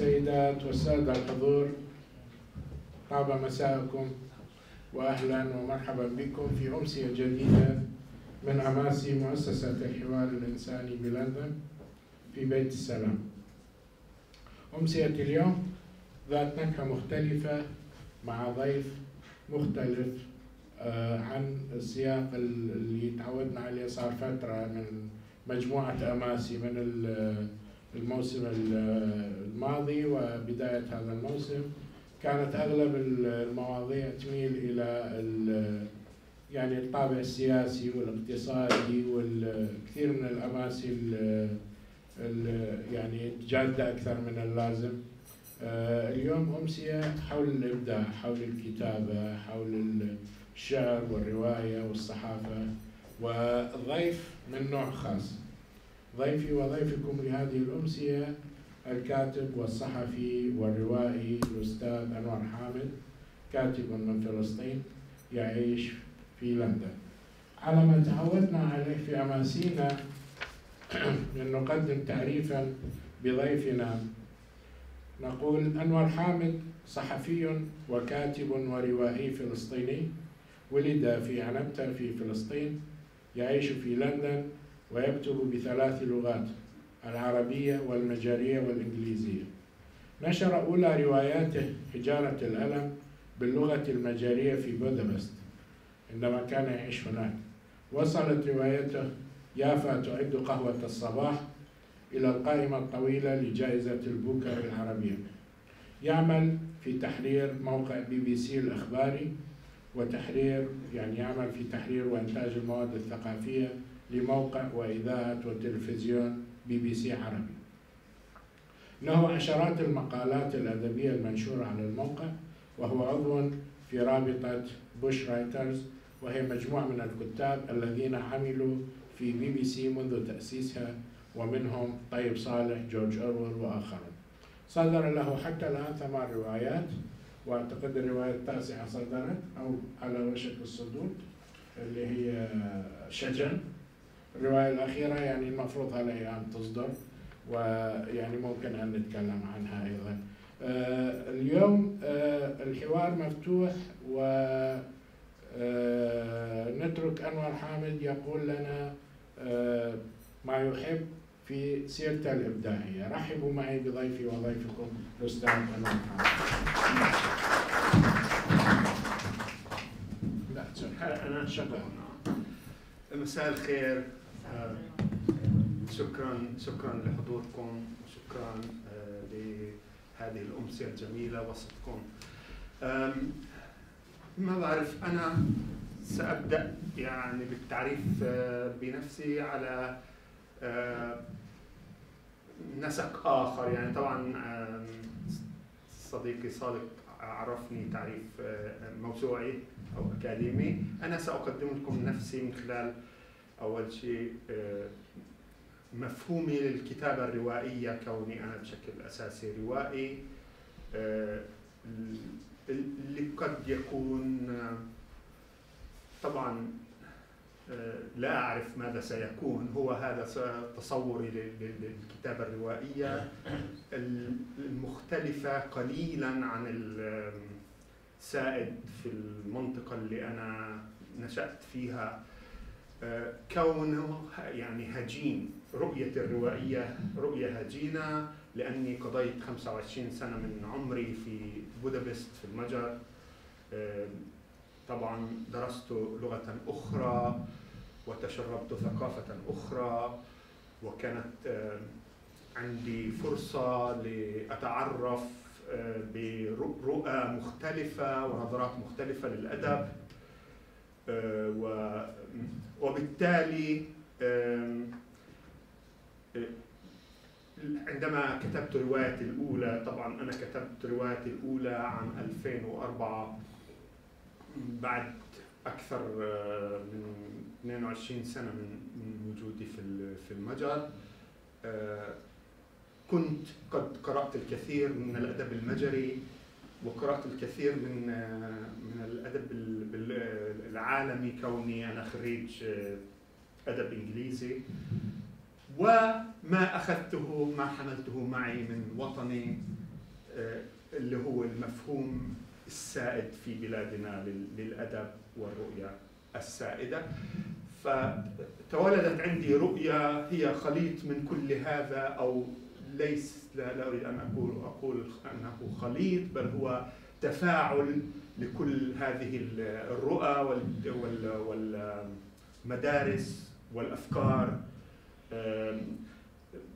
السيدات والسادة الحضور طاب مساءكم وأهلا ومرحبا بكم في أمسية جديدة من أماسي مؤسسة الحوار الإنساني بلندن في بيت السلام. أمسية اليوم ذات نكهة مختلفة مع ضيف مختلف آه، عن السياق اللي تعودنا عليه صار فترة من مجموعة أماسي من الموسم الماضي وبداية هذا الموسم. كانت أغلب المواضيع تميل إلى يعني الطابع السياسي والاقتصادي والكثير من الأماسي يعني جادة أكثر من اللازم. آه، اليوم أمسية حول الإبداع حول الكتابة حول الشعر والرواية والصحافة وضيف من نوع خاص. ضيفي وضيفكم لهذه الأمسية الكاتب والصحفي والروائي الأستاذ أنور حامد كاتب من فلسطين يعيش في لندن. على ما تعودنا عليه في أماسينا أن نقدم تعريفا بضيفنا. نقول أنور حامد صحفي وكاتب وروائي فلسطيني ولد في عنبتة في فلسطين يعيش في لندن ويكتب بثلاث لغات العربية والمجارية والإنجليزية. نشر أولى رواياته حجارة الألم باللغة المجارية في بودابست عندما كان يعيش هناك. وصلت روايته يافا تعد قهوة الصباح إلى القائمة الطويلة لجائزة البوكر العربية. يعمل في تحرير موقع بي بي سي الإخباري وتحرير يعني يعمل في تحرير وإنتاج المواد الثقافية لموقع وإذاعة وتلفزيون بي بي سي عربي له عشرات المقالات الأدبية المنشورة على الموقع وهو عضو في رابطة Bush Writers وهي مجموعة من الكتاب الذين عملوا في بي بي سي منذ تأسيسها ومنهم طيب صالح جورج أورويل وآخرون. صدر له حتى الآن ثمان روايات وأعتقد الرواية التاسعة صدرت أو على وشك الصدور اللي هي شجن. الرواية الأخيرة يعني المفروض هالايام تصدر ويعني ممكن أن نتكلم عنها أيضا. آه، اليوم آه، الحوار مفتوح و آه، أنور حامد يقول لنا ما يحب في سيرته الإبداعية. رحبوا معي بضيفي وضيفكم الأستاذ أنور لا أنا شكرا. مساء الخير. شكرا شكرا لحضوركم وشكرا آه، لهذه الأمسية الجميلة وسطكم. ما بعرف أنا سأبدأ يعني بالتعريف آه، بنفسي على نسق آخر. يعني طبعا صديقي صادق عرفني تعريف موسوعي أو أكاديمي. أنا ساقدم لكم نفسي من خلال أول شيء مفهومي للكتابة الروائية كوني أنا بشكل أساسي روائي اللي قد يكون طبعا لا أعرف ماذا سيكون. هو هذا تصوري للكتابة الروائية. المختلفة قليلا عن السائد في المنطقة اللي أنا نشأت فيها. كونه يعني هجين رؤية الروائية رؤية هجينة لأني قضيت 25 سنة من عمري في بودابست في المجر. طبعا درست لغة أخرى وتشربت ثقافة أخرى وكانت عندي فرصة لأتعرف برؤى مختلفة ونظرات مختلفة للأدب. وبالتالي عندما كتبت روايتي الأولى طبعا أنا كتبت روايتي الأولى عام 2004 بعد أكثر من 22 سنة من وجودي في في المجر آه، كنت قد قرأت الكثير من الأدب المجري. وقرأت الكثير من من الأدب العالمي كوني أنا خريج أدب إنجليزي. وما أخذته ما حملته معي من وطني آه، اللي هو المفهوم السائد في بلادنا لل- للأدب والرؤية السائدة. فتولدت عندي رؤية هي خليط من كل هذا أو ليس لا, أريد أن أقول أقول أنه خليط بل هو تفاعل لكل هذه ال- الرؤى وال- وال- والمدارس والأفكار آم،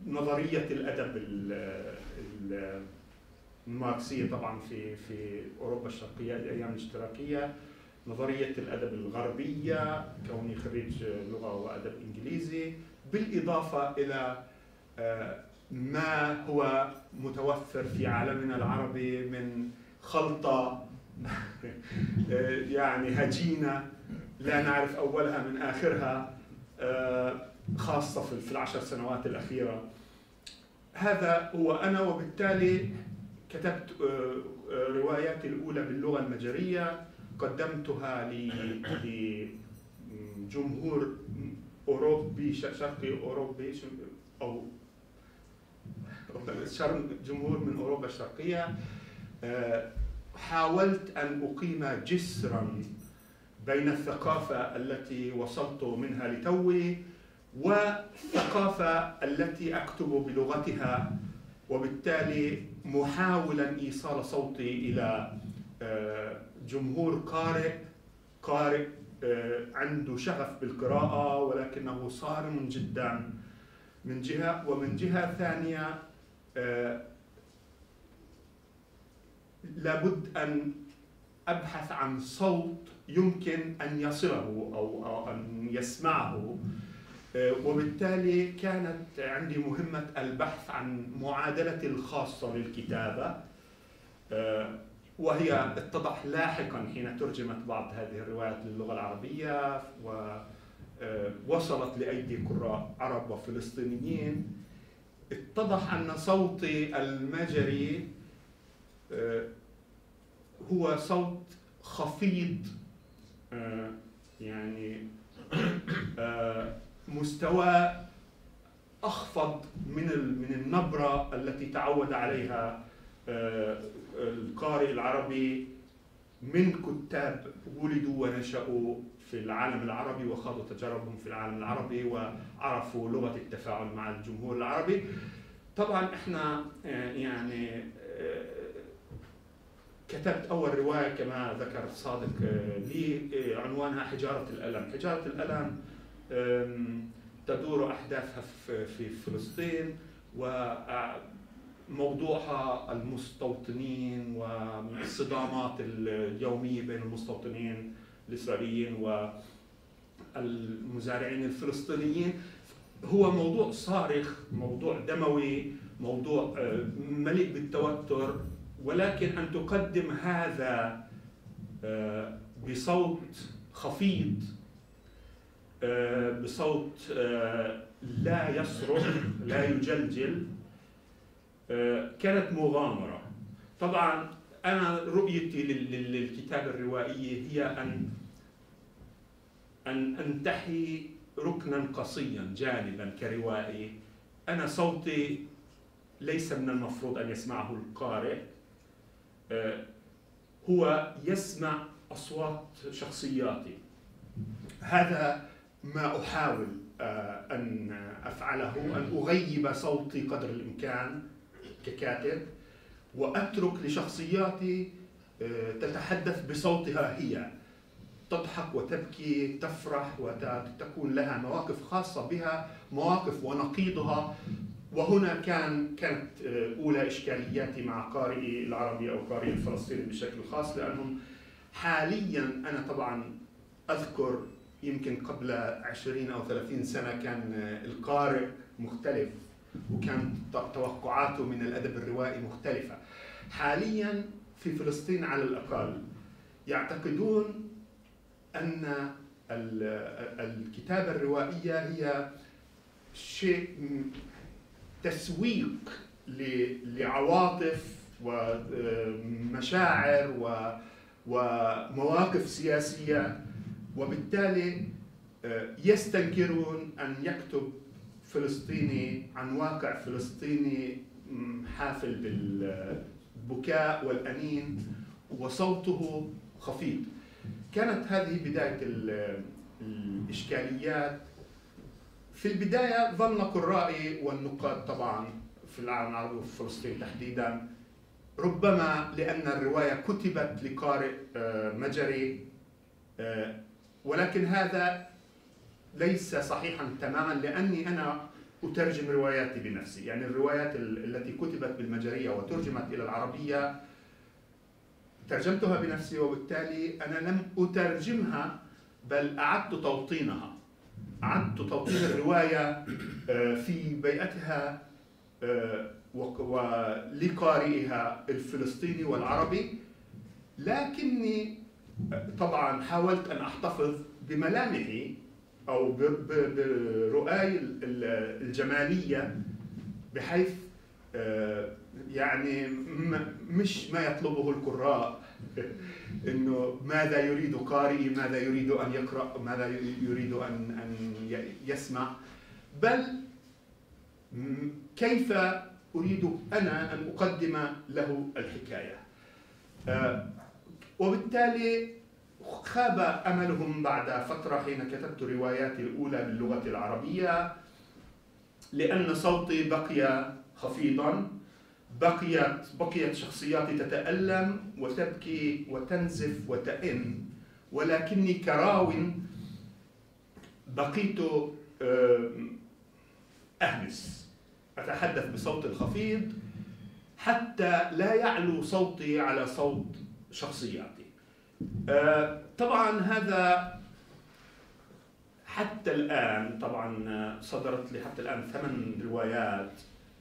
نظرية الأدب ال- ال- الماركسية طبعا في في أوروبا الشرقية الأيام الاشتراكية نظرية الأدب الغربية كوني خريج لغة وأدب إنجليزي بالإضافة إلى آه، ما هو متوفر في عالمنا العربي من خلطة يعني هجينة لا نعرف أولها من آخرها آه، خاصة في العشر سنوات الأخيرة. هذا هو أنا وبالتالي كتبت آه، آه، رواياتي الأولى باللغة المجرية قدمتها لجمهور أوروبي شرقي أوروبي أو جمهور من أوروبا الشرقية آه، حاولت أن أقيم جسرا بين الثقافة التي وصلت منها لتوي والثقافة التي أكتب بلغتها وبالتالي محاولا إيصال صوتي إلى آه، جمهور قارئ قارئ آه، عنده شغف بالقراءة ولكنه صارم جدا من جهة ومن جهة ثانية آه، لابد أن أبحث عن صوت يمكن أن يصله أو أن يسمعه. آه، وبالتالي كانت عندي مهمة البحث عن معادلة الخاصة للكتابة آه، وهي اتضح لاحقا حين ترجمت بعض هذه الروايات للغة العربية. ووصلت لأيدي قراء عرب وفلسطينيين. اتضح أن صوتي المجري آه، هو صوت خفيض. آه، يعني آه، مستوى أخفض من من النبرة التي تعود عليها القارئ العربي. من كتاب ولدوا ونشأوا في العالم العربي وخاضوا تجاربهم في العالم العربي وعرفوا لغة التفاعل مع الجمهور العربي. طبعا إحنا آه، يعني آه، كتبت أول رواية كما ذكر صادق آه، لي عنوانها حجارة الألم. حجارة الألم آم، تدور أحداثها في فلسطين وموضوعها المستوطنين والصدامات اليومية بين المستوطنين الإسرائيليين والمزارعين الفلسطينيين. هو موضوع صارخ موضوع دموي موضوع آه، مليء بالتوتر. ولكن أن تقدم هذا آه، بصوت خفيض آه، بصوت لا يصرخ لا يجلجل كانت مغامرة. طبعا أنا رؤيتي لل- لل- للكتابة الروائية هي أن أن أنتحي ركنا قصيا جانبا كروائي. أنا صوتي ليس من المفروض أن يسمعه القارئ. آه، هو يسمع أصوات شخصياتي. هذا ما أحاول آه، أن أفعله أن أغيب صوتي قدر الإمكان ككاتب وأترك لشخصياتي آه، تتحدث بصوتها هي. تضحك وتبكي تفرح وتكون لها مواقف خاصة بها مواقف ونقيضها. وهنا كان كانت آه، أولى إشكالياتي مع قارئي العربي أو قارئي الفلسطيني بشكل خاص لأنهم حاليا أنا طبعا أذكر يمكن قبل 20 أو 30 سنة كان آه، القارئ مختلف وكان توقعاته من الأدب الروائي مختلفة. حاليا في فلسطين على الأقل يعتقدون أن ال- الكتابة الروائية هي شيء تسويق لعواطف ومشاعر ومواقف سياسية. وبالتالي يستنكرون أن يكتب فلسطيني عن واقع فلسطيني حافل بال البكاء والأنين وصوته خفيض كانت هذه بداية الإشكاليات. في البداية ظن قرائي والنقاد طبعا في العالم العربي وفي فلسطين تحديدا ربما لأن الرواية كتبت لقارئ آه، مجري آه، ولكن هذا ليس صحيحا تماما لأني أنا أترجم رواياتي بنفسي. يعني الروايات التي كتبت بالمجرية وترجمت إلى العربية ترجمتها بنفسي وبالتالي أنا لم أترجمها بل أعدت توطينها. أعدت توطين الرواية آه، في بيئتها آه، ولقارئها الفلسطيني والعربي. لكني آه، طبعا حاولت أن أحتفظ بملامحي أو برؤاي الجمالية بحيث يعني مش ما يطلبه القراء إنه ماذا يريد قارئي ماذا يريد أن يقرأ ماذا يريد أن أن يسمع. بل كيف أريد أنا أن أقدم له الحكاية؟ آه، وبالتالي خاب أملهم بعد فترة حين كتبت رواياتي الأولى باللغة العربية لأن صوتي بقي خفيضا. بقيت بقيت شخصياتي تتألم وتبكي وتنزف وتئن ولكني كراو بقيت أهمس. أتحدث بصوت خفيض حتى لا يعلو صوتي على صوت شخصياتي. آه، طبعا هذا حتى الآن طبعا صدرت لي حتى الآن ثمان روايات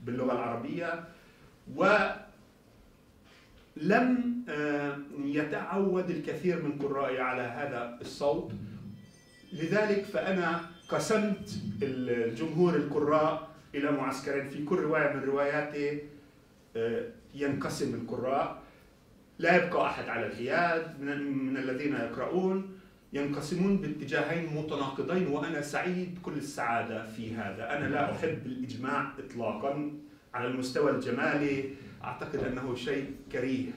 باللغة العربية. ولم آه، يتعود الكثير من قرائي على هذا الصوت. لذلك فأنا قسمت الجمهور القراء إلى معسكرين. في كل رواية من رواياتي آه، ينقسم القراء. لا يبقى أحد على الحياد من الذين يقرؤون. ينقسمون باتجاهين متناقضين وأنا سعيد كل السعادة في هذا. أنا لا أحب الإجماع إطلاقا. على المستوى الجمالي أعتقد أنه شيء كريه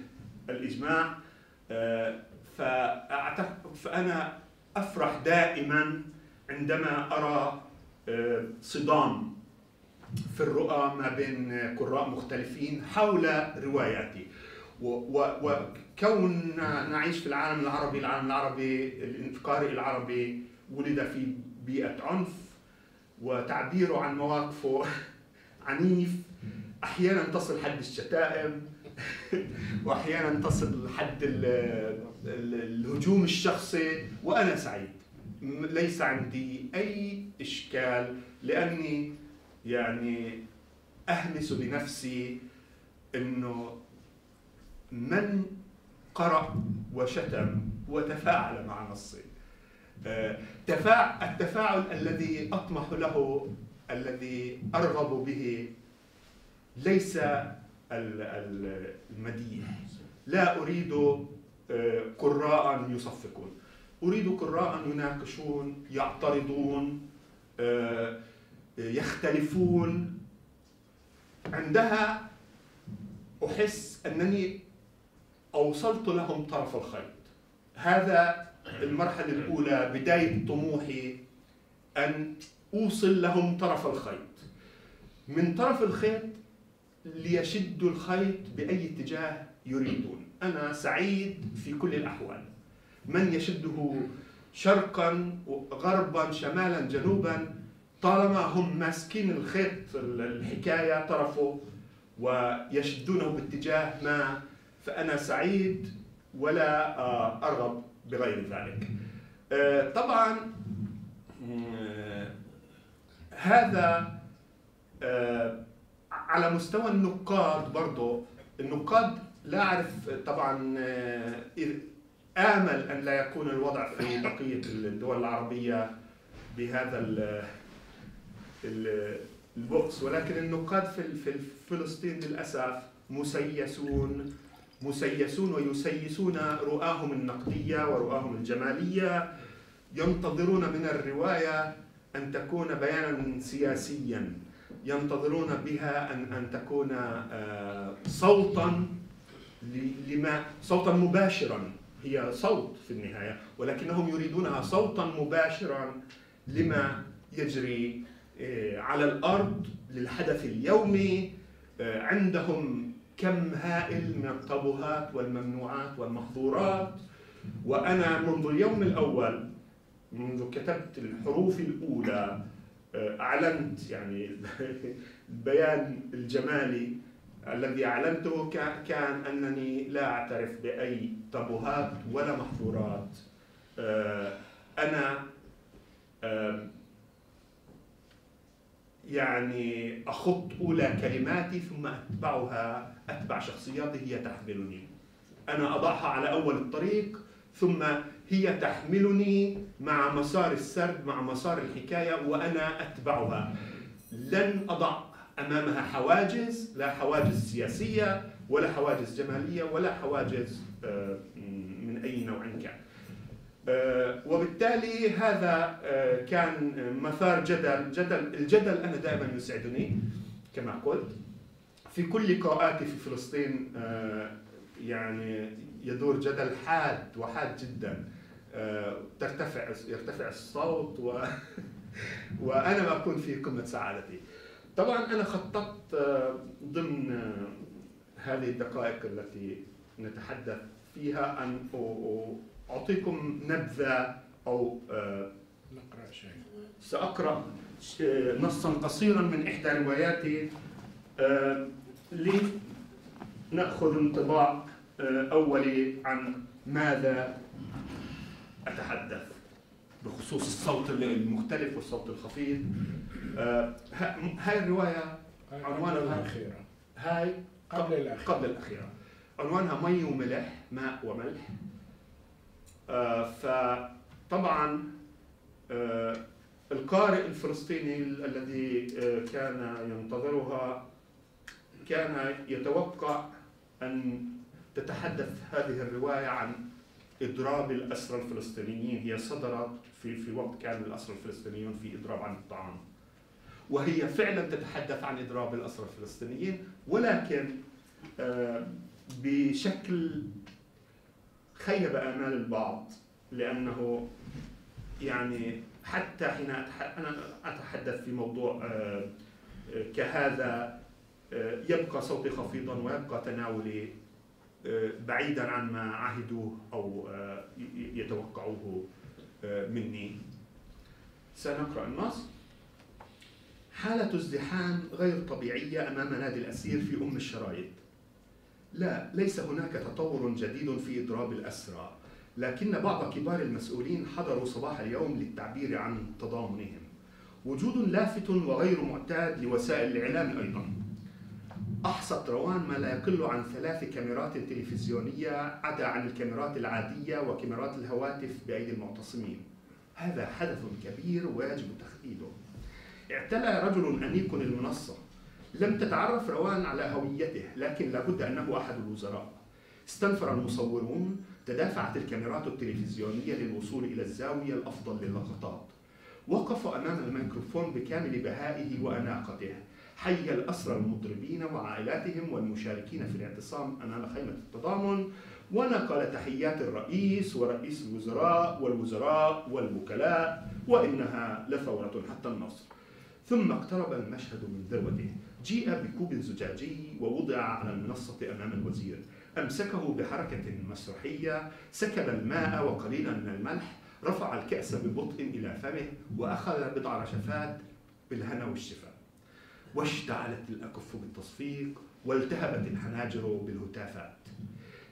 الإجماع. آه، فاعتقد فأنا أفرح دائما عندما أرى آه، صدام في الرؤى ما بين قراء مختلفين حول رواياتي. وكون نعيش في العالم العربي العالم العربي القارئ العربي ولد في بيئة عنف وتعبيره عن مواقفه عنيف أحيانا تصل حد الشتائم وأحيانا تصل حد الهجوم الشخصي وأنا سعيد. ليس عندي أي إشكال لأني يعني أهمس بنفسي إنه من قرأ وشتم وتفاعل مع نصي. آه، التفاعل الذي أطمح له الذي أرغب به ليس المديح لا أريد آه، قراء يصفقون أريد قراء يناقشون يعترضون آه، يختلفون. عندها أحس أنني أوصلت لهم طرف الخيط. هذا المرحلة الأولى بداية طموحي أن أوصل لهم طرف الخيط. من طرف الخيط ليشدوا الخيط بأي اتجاه يريدون. أنا سعيد في كل الأحوال. من يشده شرقا غربا شمالا جنوبا طالما هم ماسكين الخيط الحكاية طرفه ويشدونه باتجاه ما فأنا سعيد ولا آه، أرغب بغير ذلك. آه، طبعا آه، هذا على مستوى النقاد برضه النقاد لا أعرف طبعا آه، آمل أن لا يكون الوضع في بقية الدول العربية بهذا البؤس. ولكن النقاد في فلسطين للأسف مسيسون مسيسون ويسيسون رؤاهم النقدية ورؤاهم الجمالية. ينتظرون من الرواية أن تكون بيانا سياسيا. ينتظرون بها أن أن تكون آه، صوتا لما صوتا مباشرا. هي صوت في النهاية ولكنهم يريدونها صوتا مباشرا لما يجري آه، على الأرض للحدث اليومي آه، عندهم كم هائل من الطبوهات والممنوعات والمحظورات. وأنا منذ اليوم الأول منذ كتبت الحروف الأولى آه، أعلنت يعني البيان الجمالي الذي أعلنته كان أنني لا أعترف بأي تبوهات ولا محظورات أنا يعني أخط أولى كلماتي ثم أتبعها أتبع شخصياتي هي تحملني. أنا أضعها على أول الطريق ثم هي تحملني مع مسار السرد مع مسار الحكاية وأنا أتبعها. لن أضع أمامها حواجز لا حواجز سياسية ولا حواجز جمالية ولا حواجز آه، من أي نوع كان. آه، وبالتالي هذا آه، كان مثار جدل جدل الجدل أنا دائما يسعدني كما قلت. في كل لقاءاتي في فلسطين يعني يدور جدل حاد وحاد جدا. ترتفع يرتفع الصوت و وأنا بكون في قمة سعادتي. طبعا أنا خططت ضمن هذه الدقائق التي نتحدث فيها أن أعطيكم نبذة أو آه، نقرأ شيء. آه، نصا قصيرا من إحدى رواياتي آه، لنأخذ انطباع أولي عن ماذا أتحدث بخصوص الصوت المختلف والصوت الخفيف. هاي الرواية عنوانها الأخيرة. هاي قبل الأخيرة. قبل الأخيرة. عنوانها مي وملح ماء وملح. آه، فطبعا آه، القارئ الفلسطيني الذي آه، كان ينتظرها كان يتوقع أن تتحدث هذه الرواية عن إضراب الأسرى الفلسطينيين هي صدرت في في وقت كان الأسرى الفلسطينيون في إضراب عن الطعام. وهي فعلا تتحدث عن إضراب الأسرى الفلسطينيين ولكن بشكل خيب آمال البعض لأنه يعني حتى حين أنا أتحدث في موضوع آه، آه، كهذا آه، يبقى صوتي خفيضا ويبقى تناولي بعيدا عن ما عهدوه أو يتوقعوه مني. سنقرأ النص. حالة ازدحام غير طبيعية أمام نادي الأسير في أم الشرايط. لا ليس هناك تطور جديد في إضراب الأسرى لكن بعض كبار المسؤولين حضروا صباح اليوم للتعبير عن تضامنهم. وجود لافت وغير معتاد لوسائل الإعلام أيضا. أحصت روان ما لا يقل عن ثلاث كاميرات تلفزيونية عدا عن الكاميرات العادية وكاميرات الهواتف بأيدي المعتصمين. هذا حدث كبير ويجب تخليده اعتلى رجل أنيق المنصة. لم تتعرف روان على هويته لكن لابد أنه أحد الوزراء. استنفر المصورون تدافعت الكاميرات التلفزيونية للوصول إلى الزاوية الأفضل للقطات. وقف أمام الميكروفون بكامل بهائه وأناقته. حي الأسرى المضربين وعائلاتهم والمشاركين في الاعتصام أمام خيمة التضامن ونقل تحيات الرئيس ورئيس الوزراء والوزراء والوكلاء وإنها لثورة حتى النصر. ثم اقترب المشهد من ذروته جيء بكوب زجاجي ووضع على المنصة أمام الوزير. أمسكه بحركة مسرحية سكب الماء وقليلا من الملح رفع الكأس ببطء إلى فمه وأخذ بضع رشفات بالهنا والشفاء. واشتعلت الأكف بالتصفيق والتهبت الحناجر بالهتافات.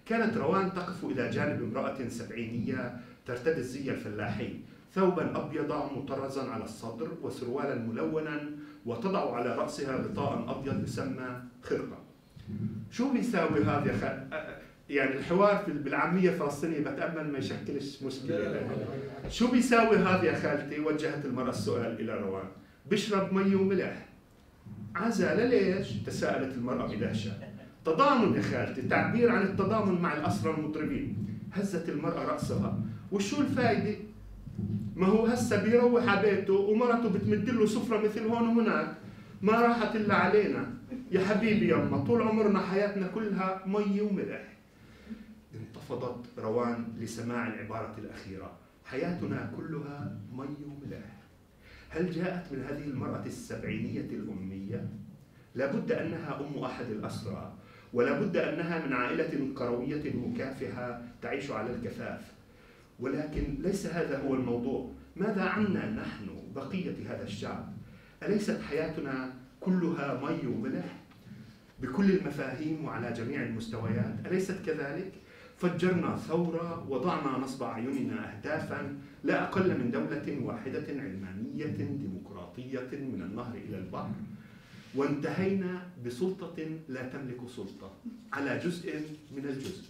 كانت روان تقف إلى جانب امرأة سبعينية ترتدي الزي الفلاحي ثوبا أبيض مطرزا على الصدر وسروالا ملونا وتضع على رأسها غطاء أبيض يسمى خرقة. شو بيساوي هذا يا خ... يعني الحوار بالعامية الفلسطينية؟ بتأمل ما يشكلش مشكلة. شو بيساوي هذا يا خالتي؟ وجهت المرأة السؤال إلى روان. بشرب مي وملح. عزالة ليش؟ تساءلت المرأة بدهشة تضامن يا خالتي تعبير عن التضامن مع الأسرى المطربين. هزت المرأة رأسها. وشو الفائدة؟ ما هو هسه بيروح على بيته ومرته بتمد له سفرة مثل هون وهناك. ما راحت إلا علينا. يا حبيبي يما طول عمرنا حياتنا كلها مي وملح. انتفضت روان لسماع العبارة الأخيرة. حياتنا كلها مي وملح. هل جاءت من هذه المرأة السبعينية الأمية؟ لابد أنها أم أحد الأسرى ولا بد أنها من عائلة قروية مكافحة تعيش على الكفاف ولكن ليس هذا هو الموضوع ماذا عنا نحن بقية هذا الشعب أليست حياتنا كلها مي وملح بكل المفاهيم وعلى جميع المستويات أليست كذلك؟ فجرنا ثورة وضعنا نصب أعيننا أهدافا لا أقل من دولة واحدة علمانية ديمقراطية من النهر إلى البحر. وانتهينا بسلطة لا تملك سلطة على جزء من الجزء.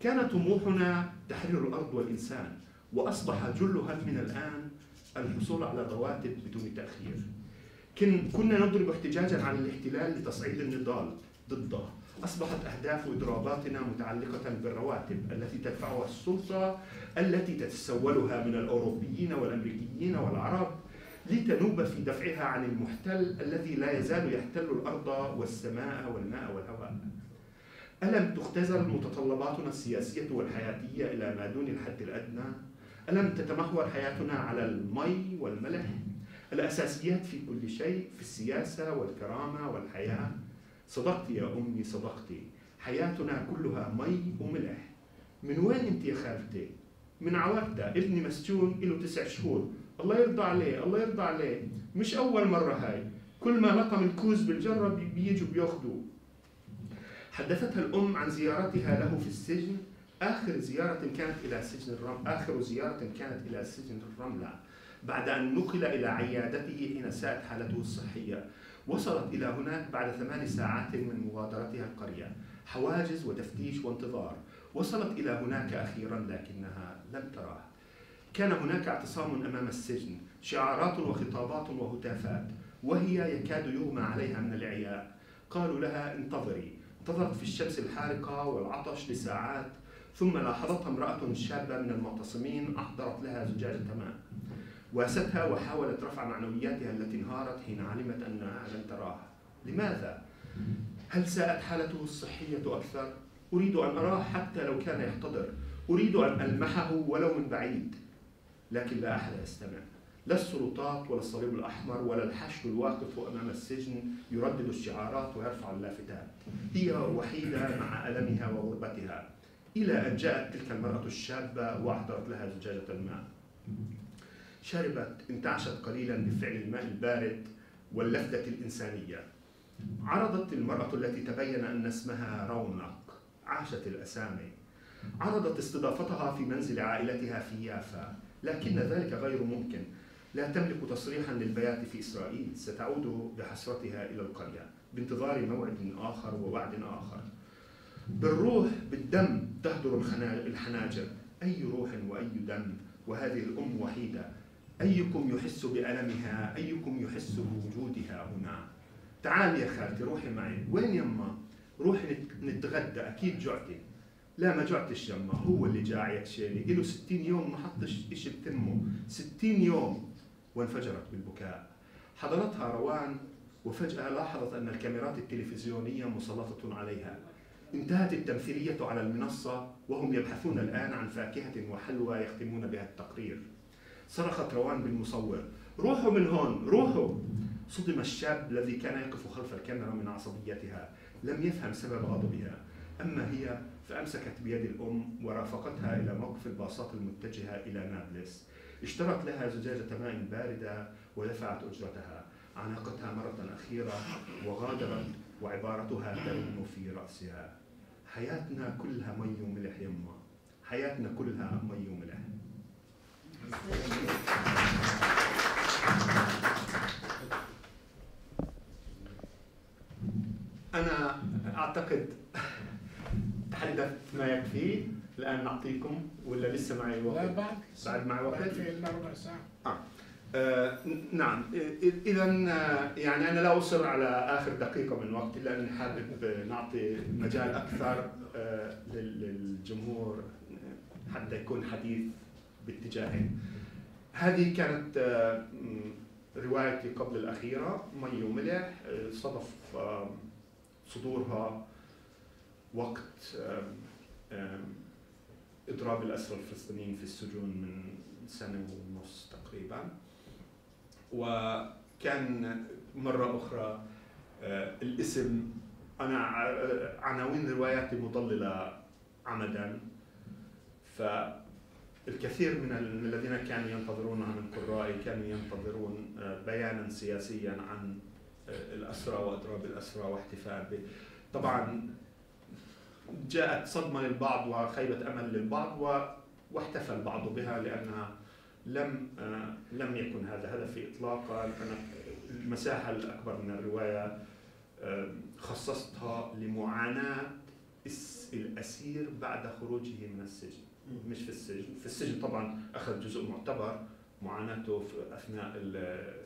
كان طموحنا تحرير الأرض والإنسان وأصبح جل همنا الآن الحصول على الرواتب بدون تأخير. كنا نضرب احتجاجا على الاحتلال لتصعيد النضال. ضده أصبحت أهداف إضراباتنا متعلقة بالرواتب التي تدفعها السلطة التي تتسولها من الأوروبيين والأمريكيين والعرب لتنوب في دفعها عن المحتل الذي لا يزال يحتل الأرض والسماء والماء والهواء ألم تختزل متطلباتنا السياسية والحياتية إلى ما دون الحد الأدنى؟ ألم تتمحور حياتنا على المي والملح؟ الأساسيات في كل شيء في السياسة والكرامة والحياة صدقت يا أمي صدقتي حياتنا كلها مي وملح. من وين أنت يا خالتي؟ من عوارتة ابني مسجون له تسع شهور. الله يرضى عليه الله يرضى عليه. مش أول مرة هاي. كل ما لقم الكوز بالجرة بيجوا بياخذوه حدثتها الأم عن زيارتها له في السجن. آخر زيارة كانت إلى سجن الرمل آخر زيارة كانت إلى سجن الرملة. بعد أن نقل إلى عيادته حين ساءت حالته الصحية. وصلت إلى هناك بعد ثمان ساعات من مغادرتها القرية. حواجز وتفتيش وانتظار. وصلت إلى هناك أخيرا لكنها لم تراه كان هناك اعتصام أمام السجن شعارات وخطابات وهتافات وهي يكاد يغمى عليها من العياء. قالوا لها انتظري. انتظرت في الشمس الحارقة والعطش لساعات ثم لاحظتها امرأة شابة من المعتصمين أحضرت لها زجاجة ماء. واستها وحاولت رفع معنوياتها التي انهارت حين علمت أنها لن تراه لماذا؟ هل ساءت حالته الصحية أكثر؟ أريد أن أراه حتى لو كان يحتضر. أريد أن ألمحه ولو من بعيد. لكن لا أحد يستمع. لا السلطات ولا الصليب الأحمر ولا الحشد الواقف أمام السجن يردد الشعارات ويرفع اللافتات. هي وحيدة مع ألمها وغربتها. إلى أن جاءت تلك المرأة الشابة وأحضرت لها زجاجة الماء. شربت انتعشت قليلا بفعل الماء البارد واللفتة الإنسانية. عرضت المرأة التي تبين أن اسمها رونق عاشت الأسامي. عرضت استضافتها في منزل عائلتها في يافا لكن ذلك غير ممكن. لا تملك تصريحا للبيات في إسرائيل. ستعود بحسرتها إلى القرية بانتظار موعد آخر ووعد آخر. بالروح بالدم تهدر الحناجر. أي روح وأي دم؟ وهذه الأم وحيدة. أيكم يحس بألمها؟ أيكم يحس بوجودها هنا؟ تعال يا خالتي روحي معي. وين يما؟ روحي نتغدى. أكيد جعتي. لا ما جعتش يما. هو اللي جاع يكشيلي له 60 يوم ما حطش شيء بتمه. 60 يوم وانفجرت بالبكاء. حضرتها روان وفجأة لاحظت أن الكاميرات التلفزيونية مسلطة عليها. انتهت التمثيلية على المنصة وهم يبحثون الآن عن فاكهة وحلوى يختمون بها التقرير. صرخت روان بالمصور. روحوا من هون روحوا! صدم الشاب الذي كان يقف خلف الكاميرا من عصبيتها. لم يفهم سبب غضبها. أما هي فأمسكت بيد الأم ورافقتها إلى موقف الباصات المتجهة إلى نابلس. اشترت لها زجاجة ماء باردة ودفعت أجرتها. عانقتها مرة أخيرة وغادرت وعبارتها ترن في رأسها. حياتنا كلها مي وملح يما حياتنا كلها مي وملح أنا أعتقد تحدثت ما يكفي الآن نعطيكم ولا لسه معي وقت؟ لا بعد بعد معي وقت؟ في لنا ربع ساعة آه. آه نعم اذا يعني أنا لا اصر على آخر دقيقة من وقتي لاني حابب نعطي مجال أكثر آه للجمهور حتى يكون حديث باتجاهين. هذه كانت آه روايتي قبل الأخيرة. مي وملح آه، صدف آه، صدورها وقت إضراب الأسرى الفلسطينيين في السجون من سنة ونص تقريبا. وكان مرة أخرى الاسم أنا عناوين رواياتي مضللة عمدا. فالكثير من ال- من الذين كانوا ينتظرونها من قرائي كانوا ينتظرون آه، بيانا سياسيا عن آه، الأسرى وإضراب الأسرى واحتفاء به طبعا جاءت صدمة للبعض وخيبة أمل للبعض واحتفى البعض بها لأنها لم آه، لم يكن هذا هدفي إطلاقا. أنا المساحة الأكبر من الرواية خصصتها لمعاناة الأسير بعد خروجه من السجن. مش في السجن. في السجن طبعا أخذ جزء معتبر معاناته في أثناء ال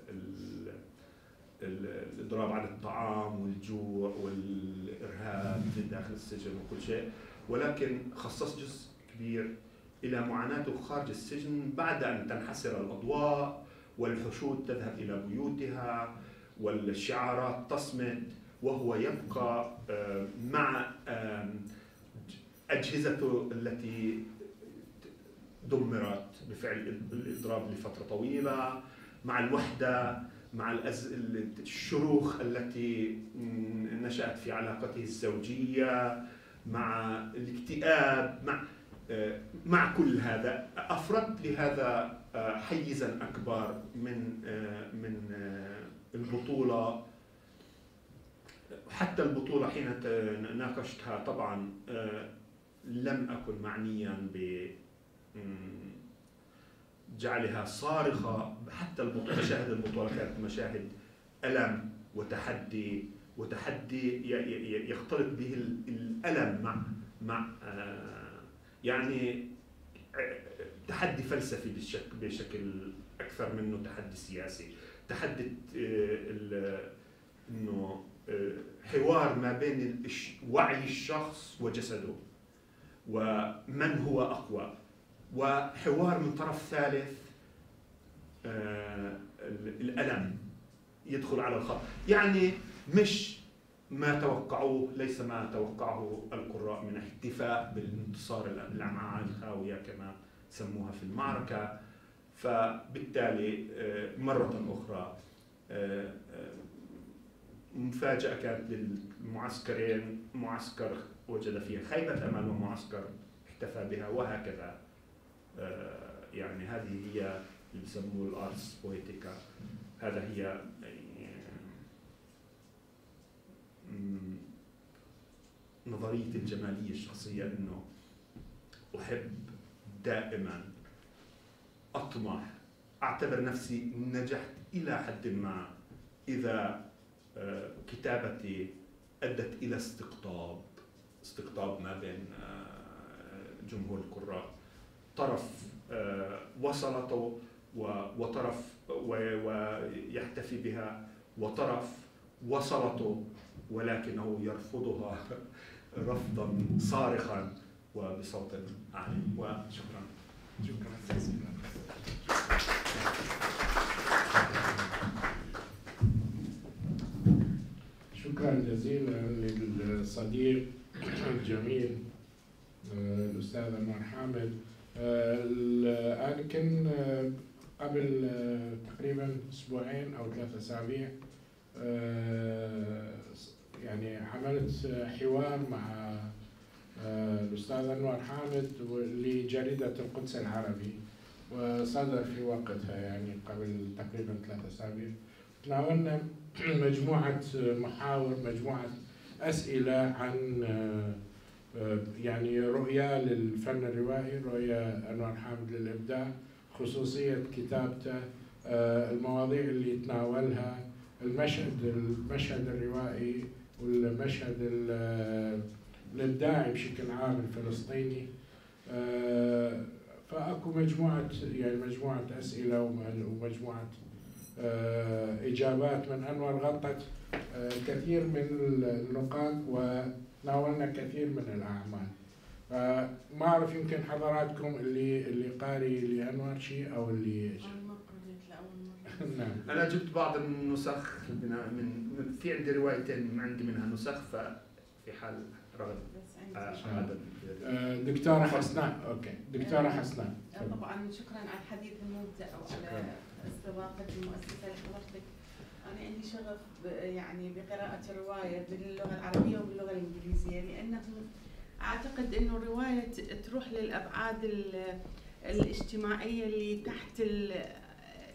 ال ال- الإضراب عن الطعام والجوع والإرهاب في داخل السجن وكل شيء. ولكن خصص جزء كبير إلى معاناته خارج السجن بعد أن تنحسر الأضواء والحشود تذهب إلى بيوتها والشعارات تصمت وهو يبقى آه، مع آم، أجهزته التي دمرت بفعل الإضراب لفترة طويلة مع الوحدة مع الأز... الشروخ التي نشأت في علاقته الزوجية مع الاكتئاب مع آه، مع كل هذا. أفردت لهذا آه، حيزا أكبر من آه، من البطولة. حتى البطولة حين ناقشتها طبعا لم أكن معنيا ب جعلها صارخة حتى مشاهد البطولة كانت مشاهد ألم وتحدي وتحدي يختلط به ال- الألم مع مع آه، يعني آه، تحدي فلسفي بشكل أكثر منه تحدي سياسي. تحدي آه، إنه حوار ما بين وعي الشخص وجسده ومن هو أقوى. وحوار من طرف ثالث آه، ال- الألم يدخل على الخط. يعني مش ما توقعوه ليس ما توقعه القراء من احتفاء بالانتصار الأمعاء الخاوية كما سموها في المعركة. فبالتالي آه، مرة أخرى آه، مفاجأة كانت للمعسكرين. معسكر وجد فيها خيبة أمل ومعسكر احتفى بها وهكذا. يعني هذه هي اللي بسموه ال Ars Poetica هذا هي مم، نظرية الجمالية الشخصية إنه أحب دائما أطمح أعتبر نفسي نجحت إلى حد ما إذا آه، كتابتي أدت إلى استقطاب استقطاب ما بين آه، جمهور القراء طرف آه، وصلته وطرف ويحتفي بها وطرف وصلته ولكنه يرفضها رفضا صارخا وبصوت عالي. وشكرا. شكرا. جزيلا شكرا جزيلا للصديق الجميل آه، الأستاذ أنور حامد. آه، الآن كن آه، قبل آه، تقريبا أسبوعين أو ثلاثة أسابيع آه، يعني عملت حوار مع آه، الأستاذ أنور حامد لجريدة القدس العربي وصدر في وقتها يعني قبل تقريبا ثلاثة أسابيع. تناولنا مجموعة محاور مجموعة أسئلة عن آه، آه، يعني رؤية للفن الروائي رؤية أنور حامد للإبداع خصوصية كتابته آه، المواضيع اللي يتناولها المشهد المشهد الروائي والمشهد ال- الإبداعي بشكل عام الفلسطيني. آه، فأكو مجموعة يعني مجموعة أسئلة وم- ومجموعة آه، إجابات من أنور غطت آه، كثير من النقاط وتناولنا كثير من الأعمال. فما أعرف يمكن حضراتكم اللي اللي قاري لأنور شيء أو اللي نعم. أنا جبت بعض النسخ من, من في عندي روايتين عندي منها نسخ ففي حال رغد آه، آه، دكتورة حسناء أوكي. دكتورة حسناء طبعا شكرا على الحديث الممتع وعلى. استضافة المؤسسة لحضرتك. أنا عندي شغف يعني بقراءة الرواية باللغة العربية وباللغة الإنجليزية لأنه أعتقد أنه الرواية ت- تروح للأبعاد ال- الاجتماعية اللي تحت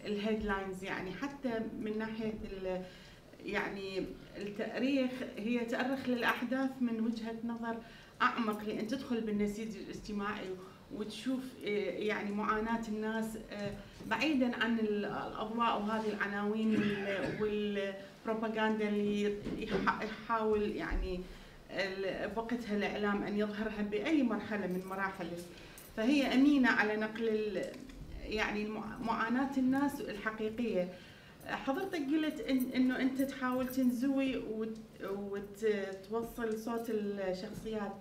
الهيدلاينز يعني حتى من ناحية ال- يعني التأريخ هي تأرخ للأحداث من وجهة نظر أعمق لأن تدخل بالنسيج الاجتماعي وتشوف آه، يعني معاناة الناس آه، بعيدا عن ال- الأضواء وهذه العناوين وال- والبروباغندا اللي يح- يحاول يعني بوقتها الإعلام أن يظهرها بأي مرحلة من مراحل. فهي أمينة على نقل يعني معاناة الناس الحقيقية. حضرتك قلت إن إنه أنت تحاول تنزوي وت- وتوصل صوت الشخصيات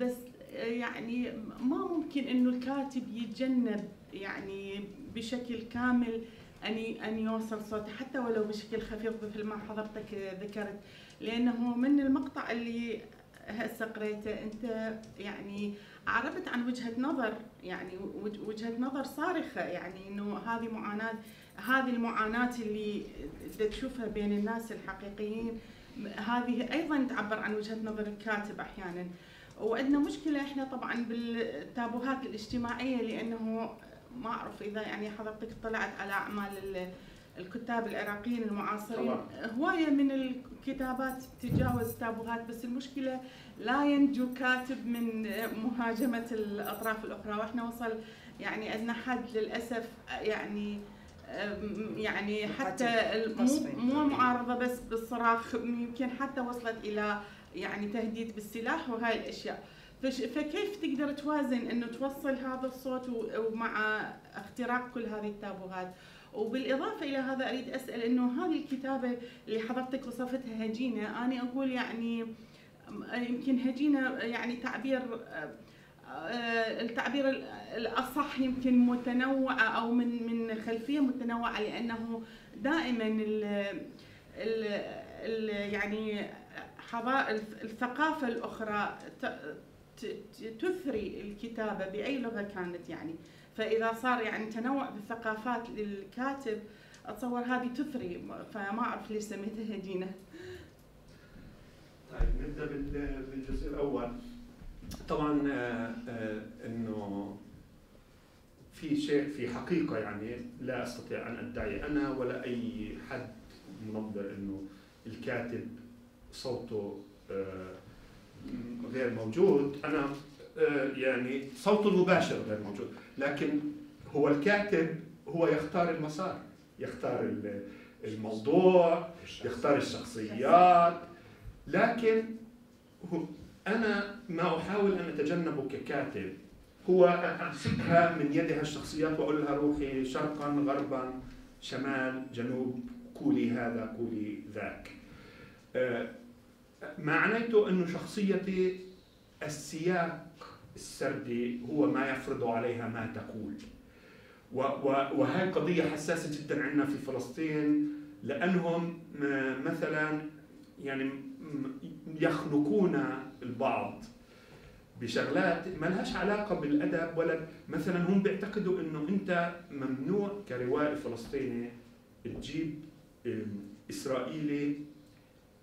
بس يعني ما ممكن إنه الكاتب يتجنب يعني بشكل كامل أن أن يوصل صوته حتى ولو بشكل خفيف مثل ما حضرتك ذكرت. لأنه من المقطع اللي هسه قريته أنت يعني عربت عن وجهة نظر يعني وج- وجهة نظر صارخة يعني إنه هذه معاناه هذه المعاناة اللي تشوفها بين الناس الحقيقيين هذه أيضا تعبر عن وجهة نظر الكاتب أحيانا. وعندنا مشكلة إحنا طبعا بالتابوهات الاجتماعية لأنه ما أعرف إذا يعني حضرتك طلعت على أعمال ال- الكتاب العراقيين المعاصرين. هواية من الكتابات تتجاوز تابوهات بس المشكلة لا ينجو كاتب من مهاجمة الأطراف الأخرى وإحنا وصل يعني عندنا حد للأسف يعني يعني حتى. مو مو معارضة بس بالصراخ يمكن حتى وصلت إلى يعني تهديد بالسلاح وهاي الأشياء. فكيف تقدر توازن إنه توصل هذا الصوت ومع اختراق كل هذه التابوهات؟ وبالإضافة إلى هذا أريد أسأل إنه هذه الكتابة اللي حضرتك وصفتها هجينة أنا أقول يعني يمكن هجينة يعني تعبير آه، التعبير ال- الأصح يمكن متنوعة أو من من خلفية متنوعة لأنه دائما ال ال يعني ت- ت- تثري الكتابة بأي لغة كانت يعني. فإذا صار يعني تنوع بالثقافات للكاتب أتصور هذه تثري فما أعرف ليش سميتها هجينه طيب بال- بالجزء الأول. طبعا آه، آه، إنه في شيء في حقيقة يعني لا أستطيع أن أدعي أنا ولا أي حد منظر إنه الكاتب صوته آه، غير موجود. أنا آه، يعني صوته المباشر غير موجود لكن هو الكاتب هو يختار المسار يختار ال- الموضوع يختار الشخصيات. لكن أنا ما أحاول أن أتجنبه ككاتب هو امسكها من يدها الشخصيات وأقول لها روحي شرقا غربا شمال جنوب قولي هذا قولي ذاك. آه، ما عنيته إنه شخصيتي السياق السردي هو ما يفرض عليها ما تقول. وهي قضية حساسة جدا عندنا في فلسطين لأنهم مثلا يعني يخنقون البعض بشغلات ما لهاش علاقة بالأدب ولا مثلا هم بيعتقدوا إنه أنت ممنوع كروائي فلسطيني تجيب إسرائيلي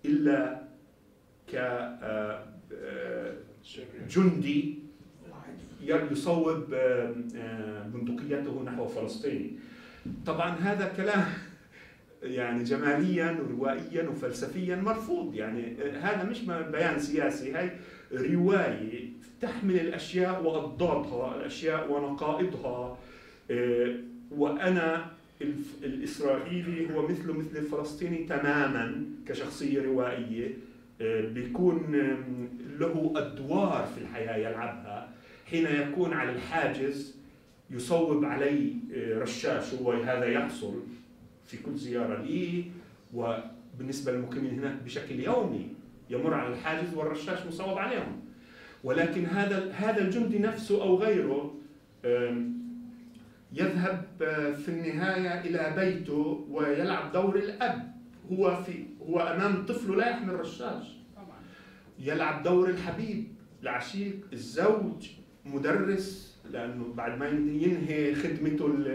إلا ك آه، آه، يصوب بندقيته نحو فلسطيني طبعا هذا كلام يعني جماليا وروائيا وفلسفيا مرفوض. يعني آه، هذا مش بيان سياسي. هاي رواية تحمل الأشياء وأضدادها الأشياء ونقائضها وأنا الإسرائيلي هو مثله مثل الفلسطيني تماما كشخصية روائية. بيكون آم، له أدوار في الحياة يلعبها. حين يكون على الحاجز يصوب علي آه، رشاش وهذا يحصل في كل زيارة لي. وبالنسبة للمقيمين هناك بشكل يومي يمر على الحاجز والرشاش مصوب عليهم. ولكن هذا هذا الجندي نفسه أو غيره يذهب آه، في النهاية إلى بيته ويلعب دور الأب. هو في هو أمام طفله لا يحمل رشاش طبعا يلعب دور الحبيب العشيق الزوج مدرس لأنه بعد ما ينهي خدمته ال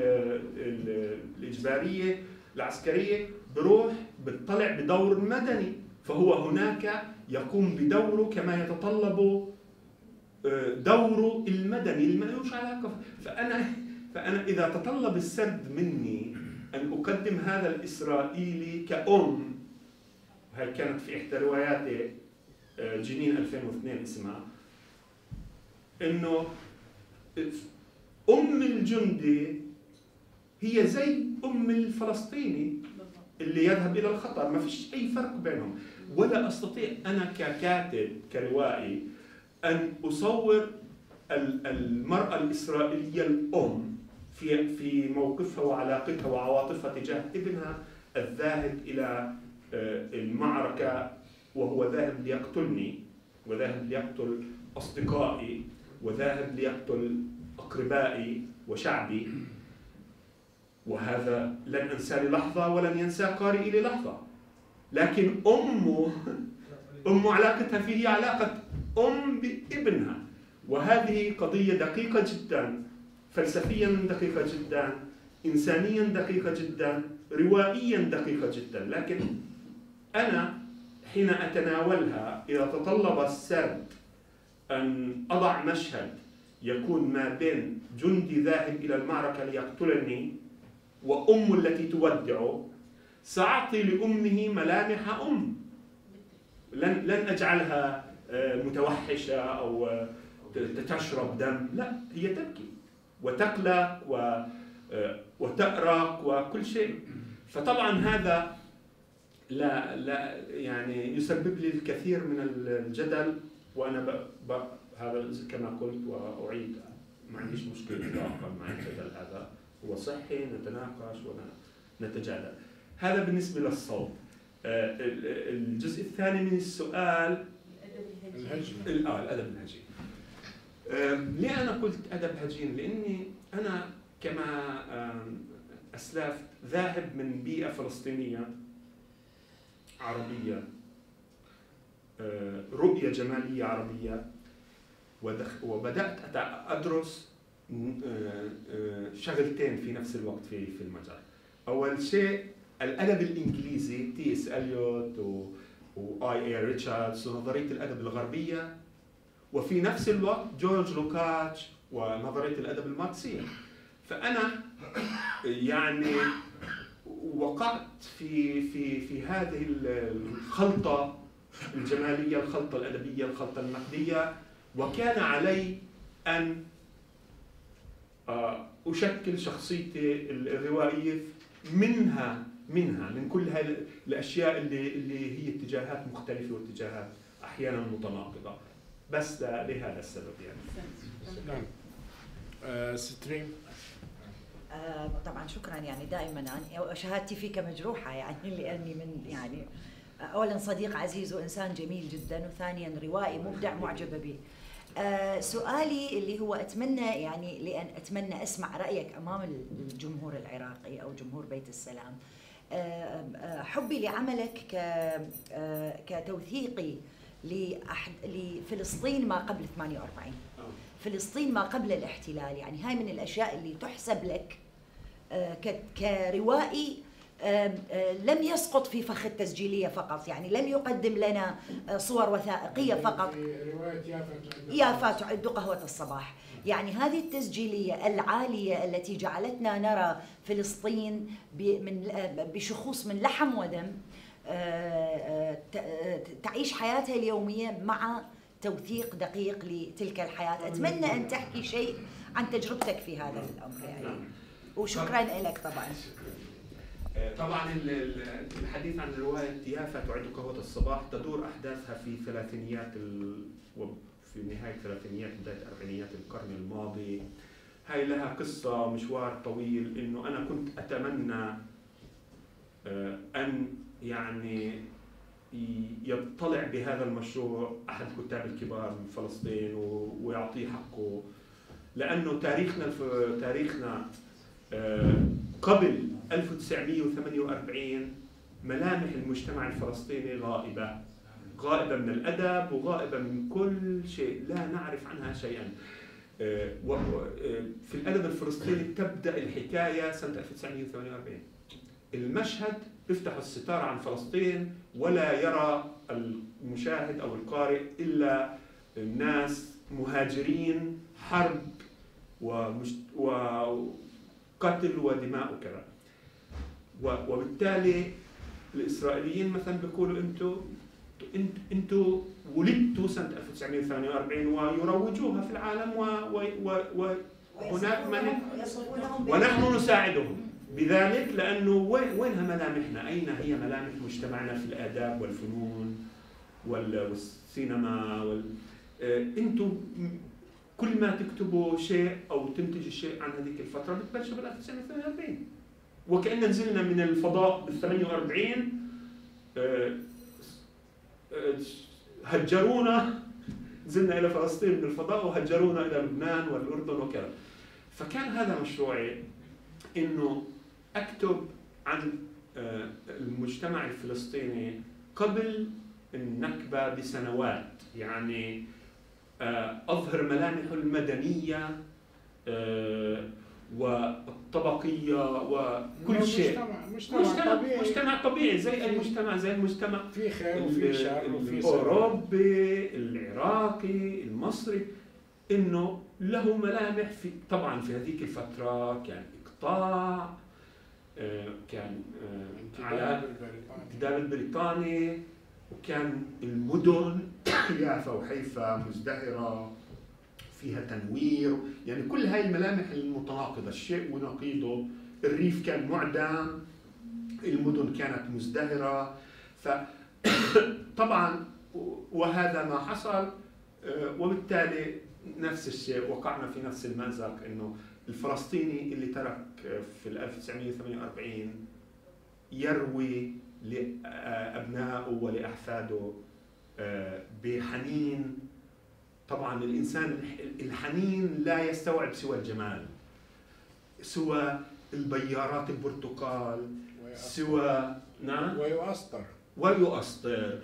ال الإجبارية العسكرية بروح بيطلع بدور مدني. فهو هناك يقوم بدوره كما يتطلب آه، دوره المدني اللي ملوش علاقة. فأنا فأنا إذا تطلب السرد مني أن أقدم هذا الإسرائيلي كأم. وهي كانت في إحدى رواياتي آه، جنين 2002 اسمها. إنه أم الجندي هي زي أم الفلسطيني اللي يذهب إلى الخطر. ما فيش أي فرق بينهم. ولا أستطيع أنا ككاتب كروائي أن أصور المرأة الإسرائيلية الأم. في في موقفها وعلاقتها وعواطفها تجاه ابنها الذاهب إلى آه، المعركة وهو ذاهب ليقتلني وذاهب ليقتل أصدقائي وذاهب ليقتل أقربائي وشعبي. وهذا لن أنساه للحظة ولن ينساه قارئي للحظة. لكن أمه امه علاقتها فيه هي علاقة أم بابنها. وهذه قضية دقيقة جدا. فلسفيا دقيقة جدا انسانيا دقيقة جدا روائيا دقيقة جدا. لكن أنا حين أتناولها إذا تطلب السرد أن أضع مشهد يكون ما بين جندي ذاهب إلى المعركة ليقتلني وأم التي تودعه سأعطي لأمه ملامح أم. لن لن أجعلها آه، متوحشة أو آه، تشرب دم. لا هي تبكي. وتقلق و آه، وتأرق وكل شيء. فطبعا هذا لا لا يعني يسبب لي الكثير من الجدل وأنا ب ب هذا كما قلت وأعيد. ما عنديش مشكلة اطلاقا مع الجدل هذا. هو صحي نتناقش ونتجادل. هذا بالنسبة للصوت. آه، الجزء الثاني من السؤال الهجين آه الأدب الهجين ليه أنا قلت أدب هجين؟ لأني أنا كما اسلفت ذاهب من بيئة فلسطينية عربية آه، رؤية جمالية عربية وبدأت أدرس آه، آه، شغلتين في نفس الوقت في في المجال أول شيء الأدب الإنجليزي تي اس اليوت و آي اي ريتشاردز ونظرية الأدب الغربية وفي نفس الوقت جورج لوكاتش ونظرية الأدب الماركسية. فأنا يعني وقعت في في في هذه الخلطة الجمالية الخلطة الأدبية الخلطة النقدية وكان علي أن آه، أشكل شخصيتي الروائية منها منها من كل هذه الأشياء اللي اللي هي اتجاهات مختلفة واتجاهات أحيانا متناقضة. بس لهذا السبب يعني. نعم. آه ستريم آه طبعا شكرا يعني دائما شهادتي فيك مجروحة يعني لأني من يعني اولا صديق عزيز وإنسان جميل جدا وثانيا روائي مبدع معجبه به آه سؤالي اللي هو أتمنى يعني لأن أتمنى أسمع رأيك أمام الجمهور العراقي أو جمهور بيت السلام. آه حبي لعملك ك كتوثيقي لفلسطين ما قبل 48 فلسطين ما قبل الاحتلال. يعني هاي من الأشياء اللي تحسب لك آه، كروائي آه، لم يسقط في فخ التسجيلية فقط. يعني لم يقدم لنا آه، صور وثائقية فقط. يافا تعد قهوة. الصباح. يعني هذه التسجيلية العالية التي جعلتنا نرى فلسطين من بشخوص من لحم ودم تعيش حياتها اليومية مع توثيق دقيق لتلك الحياة. أتمنى أن تحكي شيء عن تجربتك في هذا الأمر. يعني. وشكرا لك طبعا. طبعا الحديث عن رواية يافا تعد قهوة الصباح تدور أحداثها في ثلاثينيات ال... في نهاية ثلاثينيات بداية أربعينيات القرن الماضي. هاي لها قصة مشوار طويل إنه أنا كنت أتمنى آه، أن يعني يطلع بهذا المشروع أحد الكتاب الكبار من فلسطين ويعطيه حقه. لأنه تاريخنا تاريخنا آه، قبل 1948 ملامح المجتمع الفلسطيني غائبة. غائبة من الأدب وغائبة من كل شيء. لا نعرف عنها شيئا. آه، آه، في الأدب الفلسطيني تبدأ الحكاية سنة 1948 المشهد بيفتح الستار عن فلسطين ولا يرى المشاهد أو القارئ إلا ناس مهاجرين حرب وقتل ودماء وكذا. وبالتالي الإسرائيليين مثلا بيقولوا أنتم انت أنتم ولدتوا سنة 1948 ويروجوها في العالم و, و, و, و هناك من- ونحن نساعدهم. بذلك لأنه وين وينها ملامحنا؟ أين هي ملامح مجتمعنا في الآداب والفنون وال- والسينما وال آه، أنتم كل ما تكتبوا شيء أو تنتجوا شيء عن هذيك الفترة بتبلشوا بال 1948 وكأن نزلنا من الفضاء بال 48 آه، آه، هجرونا نزلنا إلى فلسطين من الفضاء وهجرونا إلى لبنان والأردن وكذا فكان هذا مشروعي إنه أكتب عن آه، المجتمع الفلسطيني قبل النكبة بسنوات. يعني آه، أظهر ملامحه المدنية آه، والطبقية وكل شيء. مجتمع مجتمع طبيعي. مجتمع طبيعي زي المجتمع زي المجتمع في خير وفي شر وفي الأوروبي العراقي المصري إنه له ملامح في طبعا في هذيك الفترة كان إقطاع كان آه، على الانتداب البريطاني وكان المدن يافا وحيفا مزدهرة فيها تنوير يعني كل هاي الملامح المتناقضة الشيء ونقيضه. الريف كان معدم المدن كانت مزدهرة. فطبعا وهذا ما حصل آه، وبالتالي نفس الشيء وقعنا في نفس المأزق إنه الفلسطيني اللي ترك آه، في ال 1948 يروي لأبنائه ولأحفاده آه، بحنين. طبعا الإنسان الحنين لا يستوعب سوى الجمال سوى البيارات البرتقال سوى نعم؟ ويؤسطر. ويؤسطر.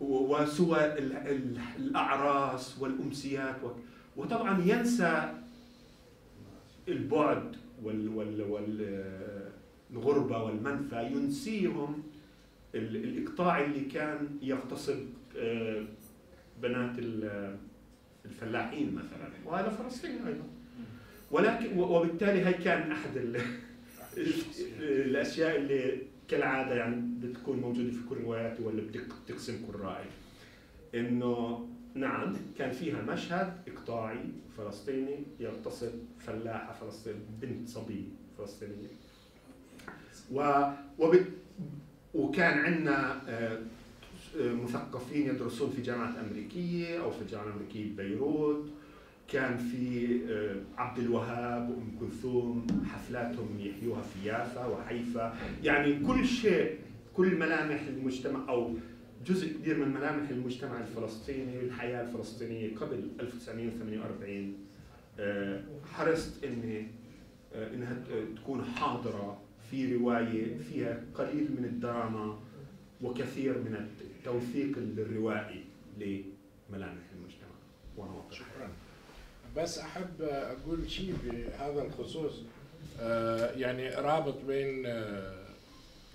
وسوى ال- ال- الأعراس والأمسيات وطبعا ينسى البعد وال وال وال الغربة والمنفى ينسيهم ال- الإقطاع اللي كان يغتصب آه، بنات ال- الفلاحين مثلا. وهذا فلسطيني أيضا. ولكن وبالتالي هي كان ال- الأشياء اللي كالعادة يعني بتكون موجودة في كل رواياتي ولا بدك تقسم كل راي إنه نعم. كان فيها مشهد إقطاعي فلسطيني يغتصب فلاحة فلسطينيه بنت صبي فلسطينية. و وبت وكان عندنا آه، مثقفين يدرسون في جامعة أمريكية أو في الجامعة الأمريكية ببيروت. كان في آه، عبد الوهاب وأم كلثوم حفلاتهم يحيوها في يافا وحيفا. يعني كل شيء كل ملامح المجتمع أو جزء كبير من ملامح المجتمع الفلسطيني والحياة الفلسطينية قبل 1948 آه، حرصت إني آه، إنها تكون حاضرة في رواية فيها قليل من الدراما وكثير من التوثيق الروائي لملامح المجتمع. ونواقع شكرا. بس أحب أقول شيء بهذا الخصوص آه، يعني رابط بين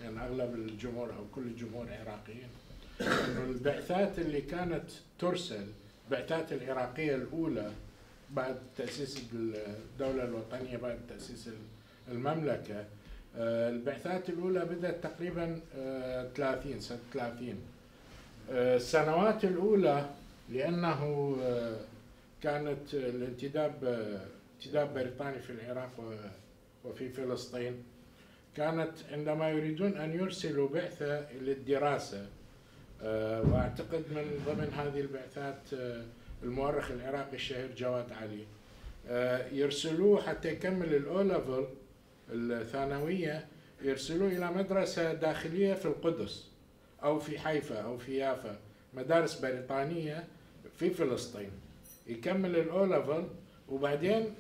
يعني أغلب الجمهور أو كل الجمهور عراقيين. انه البعثات اللي كانت ترسل البعثات العراقية الأولى بعد تأسيس الدولة الوطنية بعد تأسيس المملكة آه، البعثات الأولى بدأت تقريبا آه، 30 سنة 30 آه، السنوات الأولى لأنه آه، كانت الانتداب انتداب بريطاني في العراق وفي فلسطين. كانت عندما يريدون أن يرسلوا بعثة للدراسة آه، وأعتقد من ضمن هذه البعثات آه، المؤرخ العراقي الشهير جواد علي آه، يرسلوه حتى يكمل الأو ليفل الثانوية يرسلوه إلى مدرسة داخلية في القدس أو في حيفا أو في يافا مدارس بريطانية في فلسطين يكمل ال O level وبعدين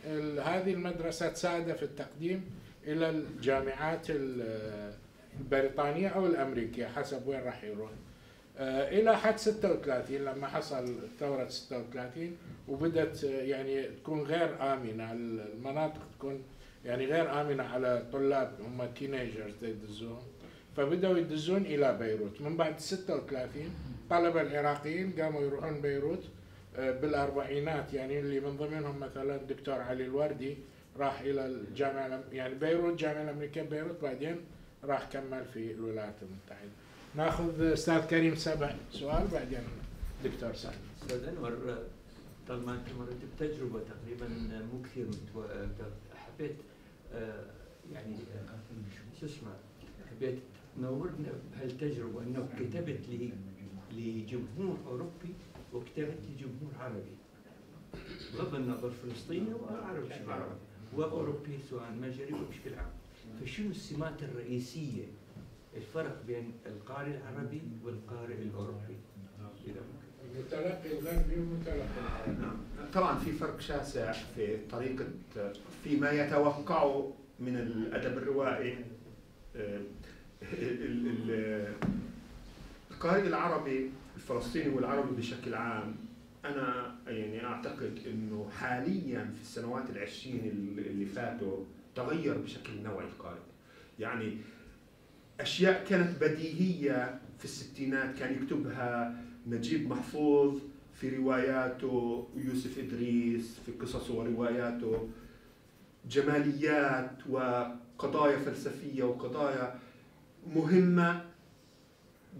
هذه المدرسة تساعده في التقديم إلى الجامعات ال- البريطانية أو الأمريكية حسب وين راح يروح. آه، إلى حد 36 لما حصل ثورة 36 وبدت آه، يعني تكون غير آمنة المناطق تكون يعني غير آمنة على طلاب هم teenagers يدزوهم فبدأوا يدزون إلى بيروت من بعد 36 طلبة العراقيين قاموا يروحون بيروت آه، بالأربعينات يعني اللي من ضمنهم مثلا الدكتور علي الوردي راح إلى الجامعة يعني بيروت الجامعة الأمريكية بيروت بعدين راح كمل في الولايات المتحدة. ناخذ أستاذ كريم سبع سؤال بعدين دكتور سعد. أستاذ أنور طالما أنت مريت بتجربة تقريبا مو كثير حبيت آه، يعني شو اسمه حبيت تنورنا بهالتجربة انه كتبت لي لجمهور أوروبي وكتبت لجمهور عربي بغض النظر فلسطيني وعربي عام وأوروبي سواء مجري وبشكل عام فشنو السمات الرئيسية الفرق بين القارئ العربي والقارئ الأوروبي. إذا المتلقي الغربي والمتلقي العربي. نعم. طبعا في فرق شاسع في طريقة فيما يتوقعه من الأدب الروائي آه، ال- ال- القارئ العربي الفلسطيني والعربي بشكل عام أنا يعني أعتقد أنه حاليا في السنوات العشرين اللي اللي فاتوا تغير بشكل نوعي القارئ. يعني أشياء كانت بديهية في الستينات كان يكتبها نجيب محفوظ في رواياته ويوسف إدريس في قصصه ورواياته جماليات وقضايا فلسفية وقضايا مهمة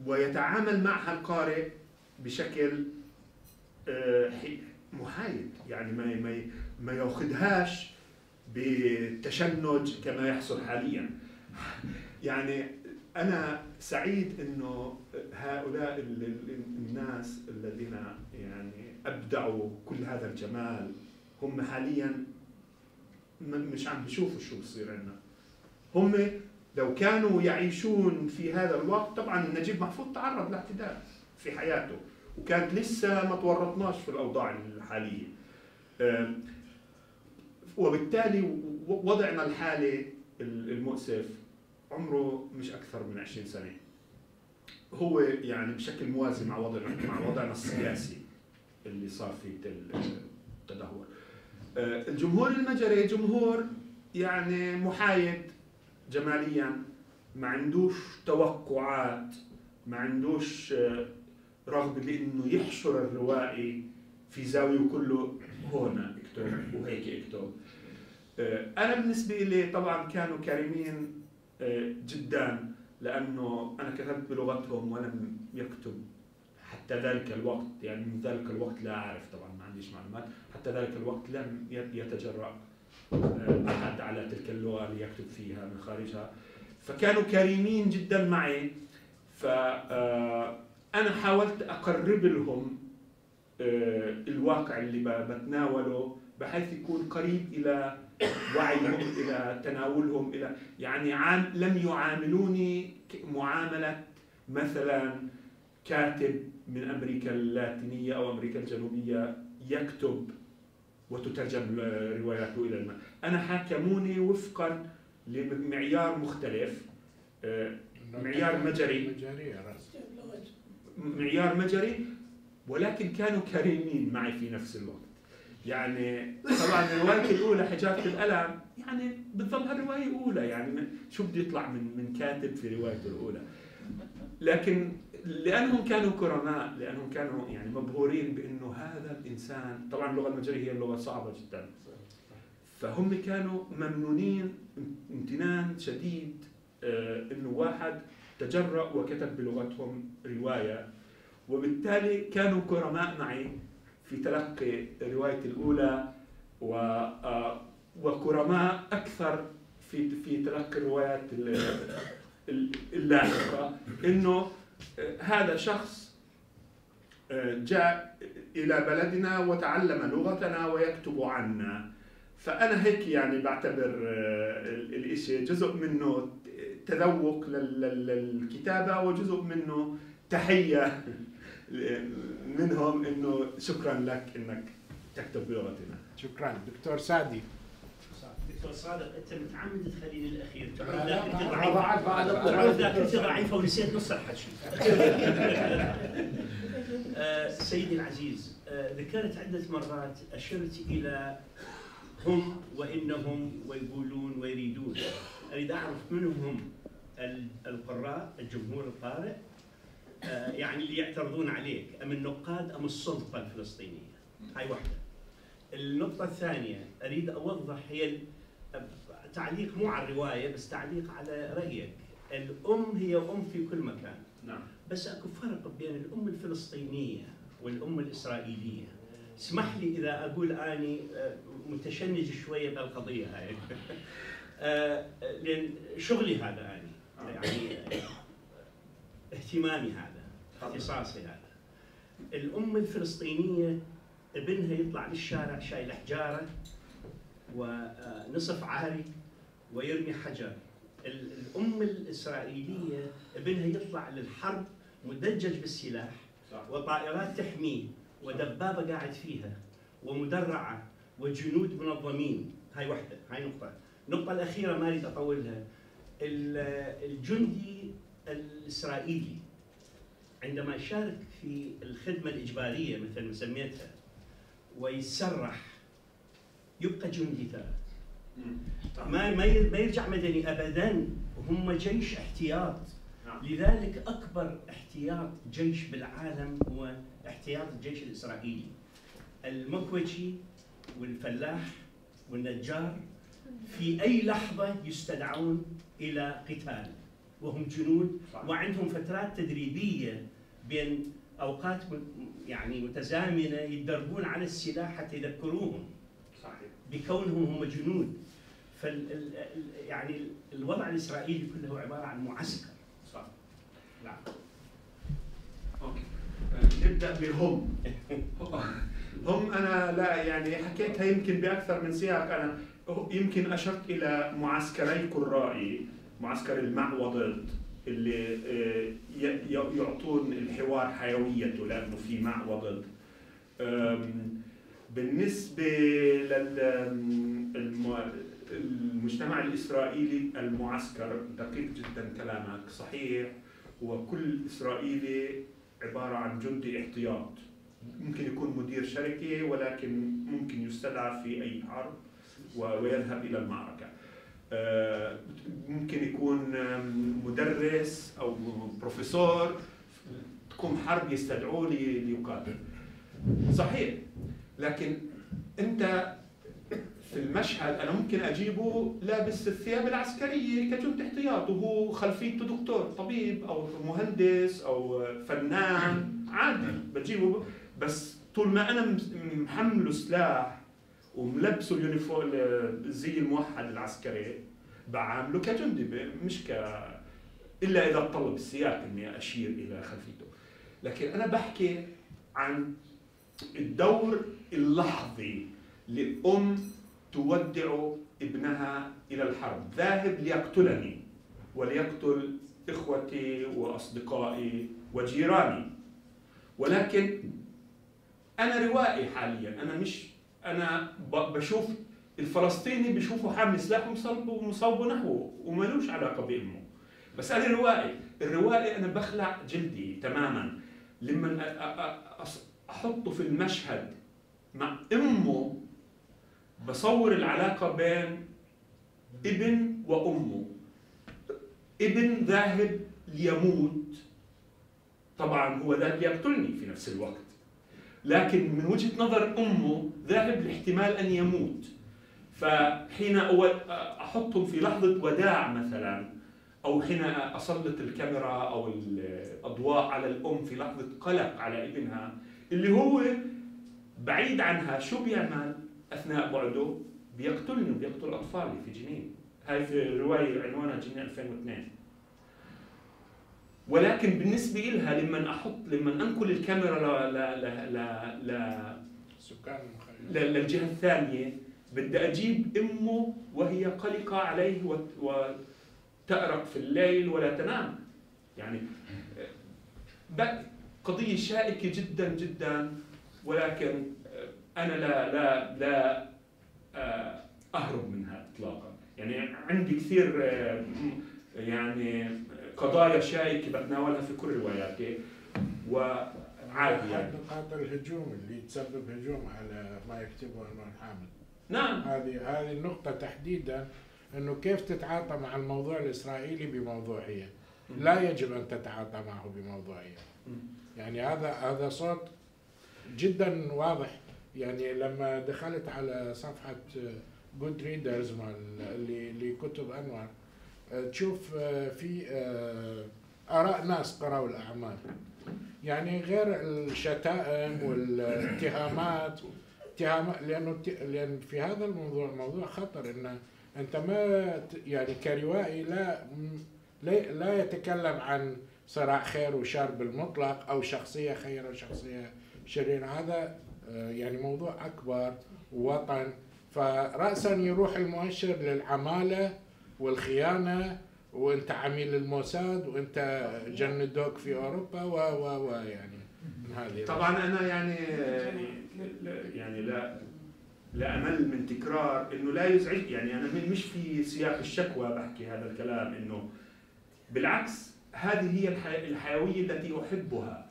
ويتعامل معها القارئ بشكل آه، محايد يعني ما ما ما ياخذهاش بتشنج كما يحصل حاليا. يعني أنا سعيد إنه هؤلاء ال- ال- الناس الذين يعني أبدعوا كل هذا الجمال هم حاليا مش عم بيشوفوا شو بصير عندنا. هم لو كانوا يعيشون في هذا الوقت طبعا نجيب محفوظ تعرض لاعتداء في حياته وكانت لسه ما تورطناش في الأوضاع الحالية. وبالتالي وضعنا الحالي ال- المؤسف عمره مش أكثر من 20 سنة. هو يعني بشكل موازي مع وضعنا مع وضعنا السياسي اللي صار فيه ال- التدهور آه، الجمهور المجري جمهور يعني محايد جماليا. ما عندوش توقعات ما عندوش آه، رغبة لأنه يحشر الروائي في زاوية وكله هون اكتب وهيك اكتب. آه، أنا بالنسبة لي طبعا كانوا كريمين جدا لأنه أنا كتبت بلغتهم ولم يكتب. حتى ذلك الوقت يعني من ذلك الوقت لا أعرف طبعا ما عنديش معلومات. حتى ذلك الوقت لم يت- يتجرأ آه، أحد على تلك اللغة ليكتب فيها من خارجها. فكانوا كريمين جدا معي. فأنا حاولت أقرب لهم آه، الواقع اللي بتناوله بحيث يكون قريب إلى وعيهم إلى تناولهم إلى يعني عام لم يعاملوني معاملة مثلا كاتب من أمريكا اللاتينية أو أمريكا الجنوبية يكتب وتترجم رواياته إلى الم... أنا حاكموني وفقا لمعيار مختلف آه، معيار مجري. معيار مجري ولكن كانوا كريمين معي في نفس الوقت. يعني طبعا روايتي الأولى حجاره الألم يعني بتظلها روايه اولى يعني شو بده يطلع من من كاتب في روايته الأولى. لكن لأنهم كانوا كرماء لأنهم كانوا يعني مبهورين بأنه هذا الانسان طبعا اللغة المجرية هي اللغة صعبة جدا. فهم كانوا ممنونين امتنان شديد آه، إنه واحد تجرأ وكتب بلغتهم رواية وبالتالي كانوا كرماء معي. في تلقي روايتي الأولى و آه، وكرماء أكثر في في تلقي الروايات ال- ال- اللاحقة. إنه آه، هذا شخص آه، جاء إلى بلدنا وتعلم لغتنا ويكتب عنا. فأنا هيك يعني بعتبر ال- الإشي جزء منه تذوق لل- لل- للكتابة وجزء منه تحية. منهم إنه شكرا لك إنك تكتب بلغتنا. شكرا. دكتور سعدي. دكتور صادق أنت متعمد تخليني الأخير. لا، تعود ذاكرتي ضعيفه تعود ذاكرتي ضعيفه ونسيت نص الحكي آه، سيدي العزيز آه، ذكرت عدة مرات أشرت إلى هم وإنهم ويقولون ويريدون. أريد أعرف من هم ال- القراء الجمهور القارئ يعني اللي يعترضون عليك أم النقاد أم السلطة الفلسطينية؟ هاي واحدة. النقطة الثانية أريد أوضح هي تعليق مو على الرواية بس تعليق على رأيك. الأم هي أم في كل مكان. نعم. بس أكو فرق بين الأم الفلسطينية والأم الإسرائيلية. اسمح لي إذا أقول أني آه، متشنج شوية بالقضية هاي. آه، لأن شغلي هذا أني. يعني آه، اهتمامي هذا. اختصاصي هذا. الأم الفلسطينية ابنها يطلع للشارع شايل حجارة ونصف عاري ويرمي حجر. ال- الأم الإسرائيلية ابنها يطلع للحرب مدجج بالسلاح. وطائرات تحميه ودبابة قاعد فيها ومدرعة وجنود منظمين. هاي واحدة هاي نقطة. النقطة الأخيرة ما أريد أطولها. ال- الجندي الإسرائيلي عندما يشارك في الخدمة الإجبارية مثل ما سميتها ويتسرح يبقى جندي ترى ما ما ما يرجع مدني ابدا هم جيش احتياط نعم. لذلك أكبر احتياط جيش بالعالم هو احتياط الجيش الإسرائيلي المكوجي والفلاح والنجار في أي لحظة يستدعون إلى قتال وهم جنود. وعندهم فترات تدريبية بين أوقات يعني متزامنة يتدربون على السلاح حتى يذكروهم. صحيح. بكونهم هم جنود. فال ال- ال- يعني الوضع الإسرائيلي كله عبارة عن معسكر. صح. نعم. أوكي. نبدأ بهم. هم أنا لا يعني حكيتها يمكن بأكثر من سياق. أنا يمكن أشرت إلى معسكري قرائي معسكر المع وضد اللي آه، يعطون الحوار حيويته لأنه في مع وضد بالنسبة للمجتمع الإسرائيلي المعسكر دقيق جدا كلامك صحيح هو كل إسرائيلي عبارة عن جندي احتياط. ممكن يكون مدير شركة ولكن ممكن يستدعى في أي حرب ويذهب إلى المعركة. ممكن يكون مدرس أو بروفيسور تكون حرب يستدعوه لي- ليقاتل. صحيح. لكن أنت في المشهد أنا ممكن أجيبه لابس الثياب العسكرية كجندي احتياط وهو خلفيته دكتور طبيب أو مهندس أو فنان عادي بجيبه. بس طول ما أنا محمله سلاح وملبسه اليونيفورم الزي الموحد العسكري بعامله كجندي مش ك إلا إذا طلب السياق إني أشير إلى خلفيته. لكن أنا بحكي عن الدور اللحظي لأم تودع ابنها إلى الحرب. ذاهب ليقتلني وليقتل إخوتي وأصدقائي وجيراني. ولكن أنا روائي حاليا أنا مش أنا ب- بشوف الفلسطيني بشوفه حامل سلاح ومصوبه نحوه وملوش علاقة بأمه. بس أنا روائي الروائي أنا بخلع جلدي تماما. لما أحطه في المشهد مع أمه بصور العلاقة بين ابن وأمه. ابن ذاهب ليموت. طبعا هو ذاهب ليقتلني في نفس الوقت. لكن من وجهة نظر أمه ذاهب لاحتمال أن يموت. فحين أحطهم في لحظة وداع مثلا أو حين أسلط الكاميرا أو الأضواء على الأم في لحظة قلق على ابنها اللي هو بعيد عنها شو بيعمل؟ أثناء بعده؟ بيقتلني وبيقتل أطفالي في جنين. هاي في رواية عنوانها جنين 2002 ولكن بالنسبة لها لما أحط لما أنقل الكاميرا ل ل ل ل, ل سكان للجهة الثانية بدي أجيب أمه وهي قلقة عليه وت- وتأرق في الليل ولا تنام. يعني قضية شائكة جدا جدا ولكن أنا لا لا لا آه، أهرب من هذا اطلاقا. يعني عندي كثير آه، يعني قضايا شائكة بتناولها في كل رواياتي وعادي يعني. نقاط الهجوم اللي تسبب هجوم على ما يكتبه انور حامد. نعم. هذه هذه النقطة تحديدا إنه كيف تتعاطى مع الموضوع الإسرائيلي بموضوعية؟ لا يجب أن تتعاطى معه بموضوعية. يعني هذا هذا صوت جدا واضح. يعني لما دخلت على صفحة Goodreads اللي لكتب أنور تشوف آه، في آه، آراء ناس قرأوا الأعمال. يعني غير الشتائم والاتهامات اتهامات لأنه لأن في هذا الموضوع موضوع خطر ان أنت ما يعني كروائي لا لا يتكلم عن صراع خير وشر بالمطلق أو شخصية خيره وشخصيه شريره هذا آه، يعني موضوع أكبر ووطن. فراسا يروح المؤشر للعمالة والخيانة وانت عميل الموساد وانت جندوك في أوروبا و و و يعني من هذه. طبعا أنا يعني يعني لا لا أمل من تكرار إنه لا يزعج. يعني أنا مش في سياق الشكوى بحكي هذا الكلام إنه بالعكس هذه هي الحي- الحيوية التي أحبها.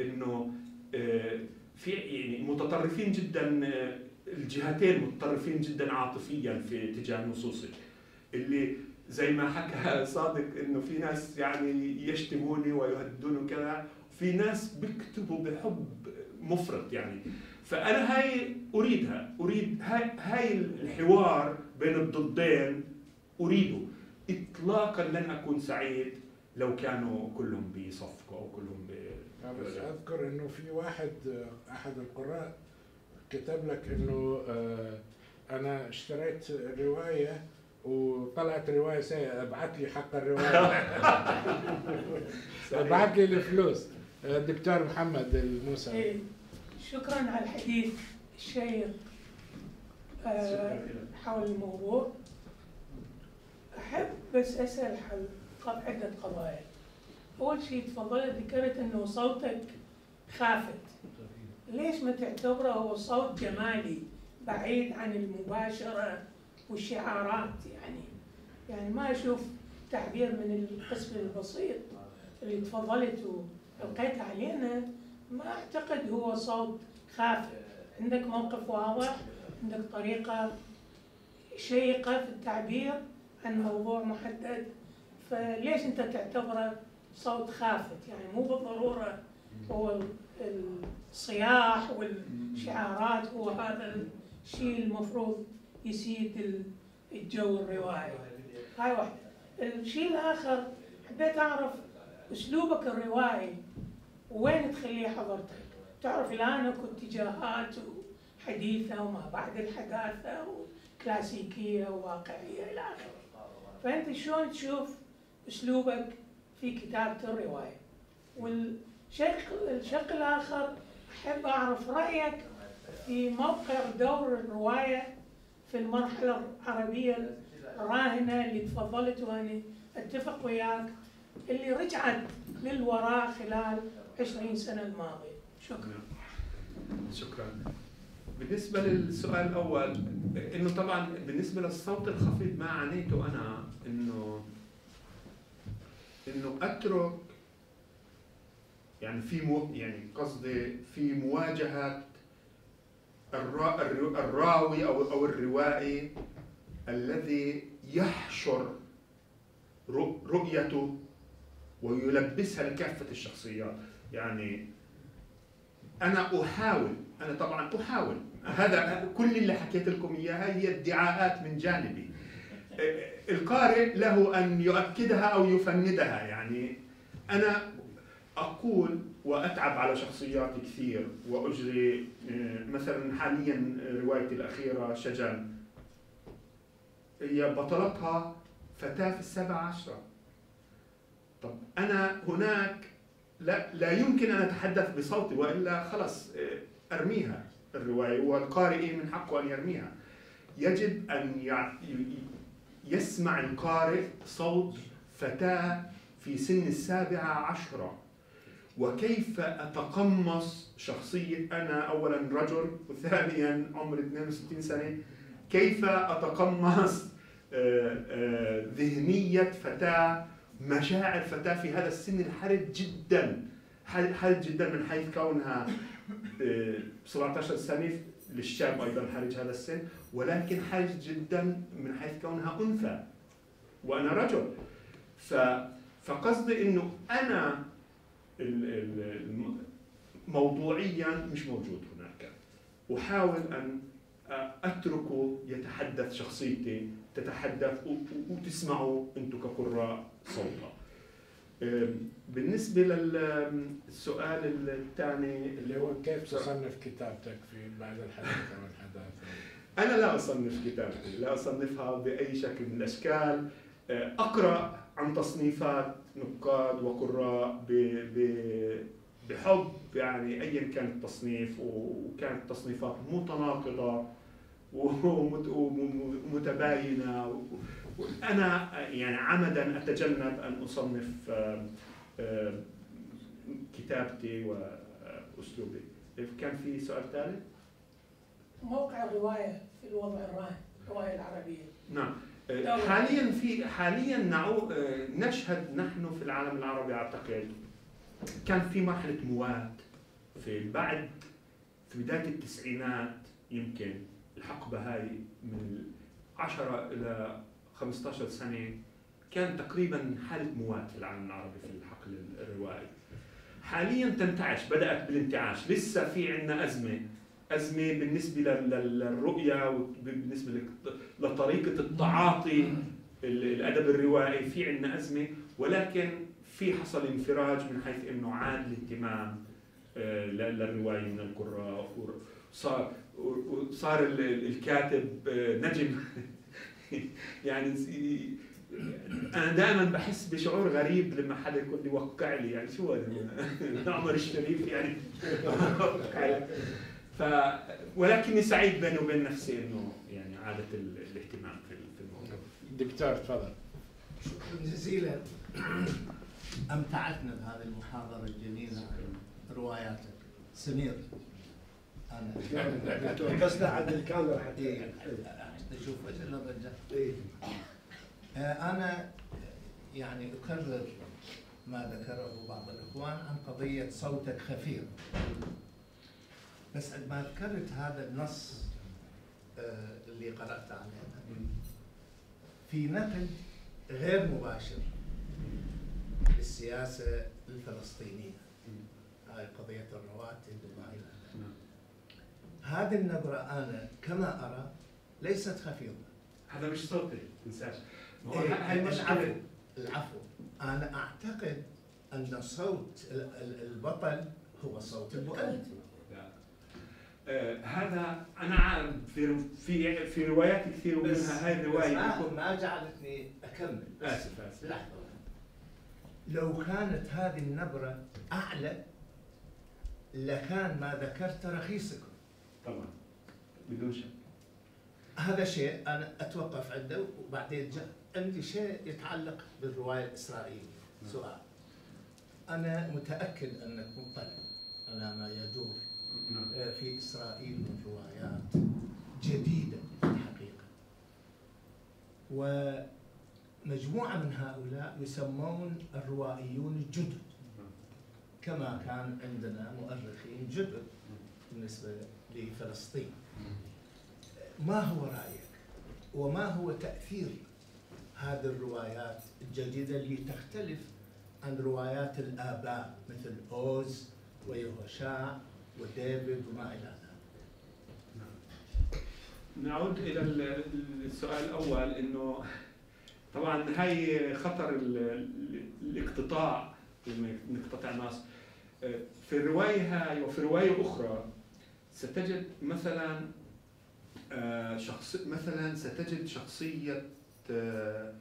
إنه آه، في يعني متطرفين جدا آه، الجهتين متطرفين جدا عاطفيا في اتجاه نصوصك. اللي زي ما حكى صادق إنه في ناس يعني يشتموني ويهددوني وكذا في ناس بيكتبوا بحب مفرط يعني. فأنا هاي أريدها أريد هاي هاي الحوار بين الضدين أريده. اطلاقا لن أكون سعيد لو كانوا كلهم بيصفقوا أو كلهم ب بس أذكر إنه في واحد آه، أحد القراء كتب لك إنه آه، أنا اشتريت رواية وطلعت رواية سيئة. ابعث لي حق الرواية. ابعث لي الفلوس. الدكتور محمد الموسى. إيه، شكرا على الحديث الشيق. آه، حول الموضوع. أحب بس أسأل حل عدة قضايا. أول شيء تفضلت ذكرت أنه صوتك خافت. ليش ما تعتبره هو صوت جمالي بعيد عن المباشرة؟ والشعارات يعني. يعني ما أشوف تعبير من القسم البسيط اللي تفضلت وألقيت علينا. ما أعتقد هو صوت خافت عندك موقف واضح؟ عندك طريقة؟ شيقة في التعبير عن موضوع محدد؟ فليش أنت تعتبره صوت خافت؟ يعني مو بالضرورة هو الصياح والشعارات هو هذا الشيء المفروض يسيد ال- الجو الروائي. هاي واحدة. الشيء الآخر حبيت أعرف أسلوبك الروائي. وين تخليه حضرتك؟ تعرف الآن اكو اتجاهات حديثة وما بعد الحداثة وكلاسيكية وواقعية إلى آخره. فأنت شلون تشوف أسلوبك في كتابة الرواية؟ والشق الشق الآخر أحب أعرف رأيك في موقع دور الرواية في المرحلة العربية الراهنة اللي تفضلت وأنا أتفق وياك اللي رجعت للوراء خلال 20 سنة الماضية. شكرا. شكرا. بالنسبة للسؤال الأول إنه طبعا بالنسبة للصوت الخفيض ما عنيته أنا إنه إنه أترك يعني في مو يعني قصدي في مواجهة الراوي أو أو الروائي الذي يحشر رؤ- رؤيته ويلبسها لكافة الشخصيات. يعني أنا أحاول أنا طبعا أحاول. هذا كل اللي حكيت لكم إياها هي ادعاءات من جانبي. القارئ له أن يؤكدها أو يفندها. يعني أنا أقول وأتعب على شخصياتي كثير وأجري آه، مثلا حاليا روايتي الأخيرة شجن هي بطلتها فتاة في السابعة عشرة. طب أنا هناك لا لا يمكن أن أتحدث بصوتي وإلا خلص آه، أرميها الرواية والقارئ من حقه أن يرميها. يجب أن يسمع القارئ صوت فتاة في سن السابعة عشرة. وكيف أتقمص شخصية أنا اولا رجل وثانيا عمري 62 سنة؟ كيف أتقمص آه، آه، ذهنية فتاة مشاعر فتاة في هذا السن الحرج جدا حرج جدا من حيث كونها آه، 17 سنة للشاب أيضا حرج هذا السن ولكن حرج جدا من حيث كونها أنثى وأنا رجل. ف فقصدي إنه أنا موضوعيا مش موجود هناك. أحاول أن أتركه يتحدث شخصيتي تتحدث وتسمعوا أنتم كقراء صوته أم، بالنسبة للسؤال الثاني اللي هو كيف تصنف كتابتك في بعد الحديث والحداثة أنا لا أصنف كتابتي لا أصنفها بأي شكل من الأشكال. آه، أقرأ عن تصنيفات نقاد وقراء ب- ب- بحب يعني أيا كان التصنيف وكانت تصنيفات متناقضة ومت- ومتباينة وأنا يعني عمدا أتجنب أن أصنف آه، آه، كتابتي وأسلوبي كان في سؤال ثالث؟ موقع الرواية في الوضع الراهن الرواية العربية نعم. حاليا في حاليا نعو نشهد نحن في العالم العربي اعتقد كان في مرحلة موات في بعد في بداية التسعينات يمكن. الحقبة هاي من 10 إلى 15 سنة. كان تقريبا حالة موات في العالم العربي في الحقل الروائي. حاليا تنتعش بدأت بالانتعاش. لسه في عندنا أزمة. أزمة بالنسبة لل- لل- للرؤية وبالنسبة لطريقة التعاطي ال- الأدب الروائي في عندنا أزمة ولكن في حصل انفراج من حيث إنه عاد الاهتمام آه، للرواية من القراء وصار ال- الكاتب آه، نجم. يعني أنا دائما بحس بشعور غريب لما حدا يقول لي وقع لي يعني شو هذا؟ عمر الشريف يعني. ف ولكني سعيد بيني وبين نفسي إنه يعني عادت ال- الاهتمام في ال- في الموضوع. دكتور تفضل. شكرا جزيلا. أمتعتنا بهذه المحاضرة الجميلة عن رواياتك. سمير أنا. بس عند الكاميرا حتى. إيه، أشوف وجه الرجال إيه. آه، أنا يعني أكرر ما ذكره بعض الإخوان عن قضية صوتك خفير بس عندما ذكرت هذا النص آه، اللي قرأت عليه. في نقد غير مباشر للسياسة الفلسطينية. هاي قضية الرواتب وما إلى ذلك. هذه النبرة أنا كما أرى ليست خفيضة. هذا مش صوتي تنساش. إيه، العفو العفو. أنا أعتقد أن صوت ال- ال- البطل هو صوت المؤلف هذا أنا عارف في في في روايات كثير ومنها هاي بس الرواية. ما, ما جعلتني أكمل بس آسف آسف. لحظة. لو كانت هذه النبرة أعلى لكان ما ذكرت رخيصكم. طبعا بدون شك. هذا شيء أنا أتوقف عنده وبعدين جاء. عندي شيء يتعلق بالرواية الإسرائيلية. سؤال. أنا متأكد أنك مطلع على ما يدور. نعم في إسرائيل من روايات جديدة في الحقيقة. ومجموعة من هؤلاء يسمون الروائيون الجدد. كما كان عندنا مؤرخين جدد بالنسبة لفلسطين. ما هو رأيك؟ وما هو تأثير هذه الروايات الجديدة اللي تختلف عن روايات الآباء مثل أوز ويهوشع وديفيد وما إلى ذلك. نعود إلى ال- السؤال الأول إنه طبعا هاي خطر ال- ال- الاقتطاع لما نقتطع ناس. في الروايه هاي وفي رواية أخرى ستجد مثلا آه، شخص مثلا ستجد شخصية آه،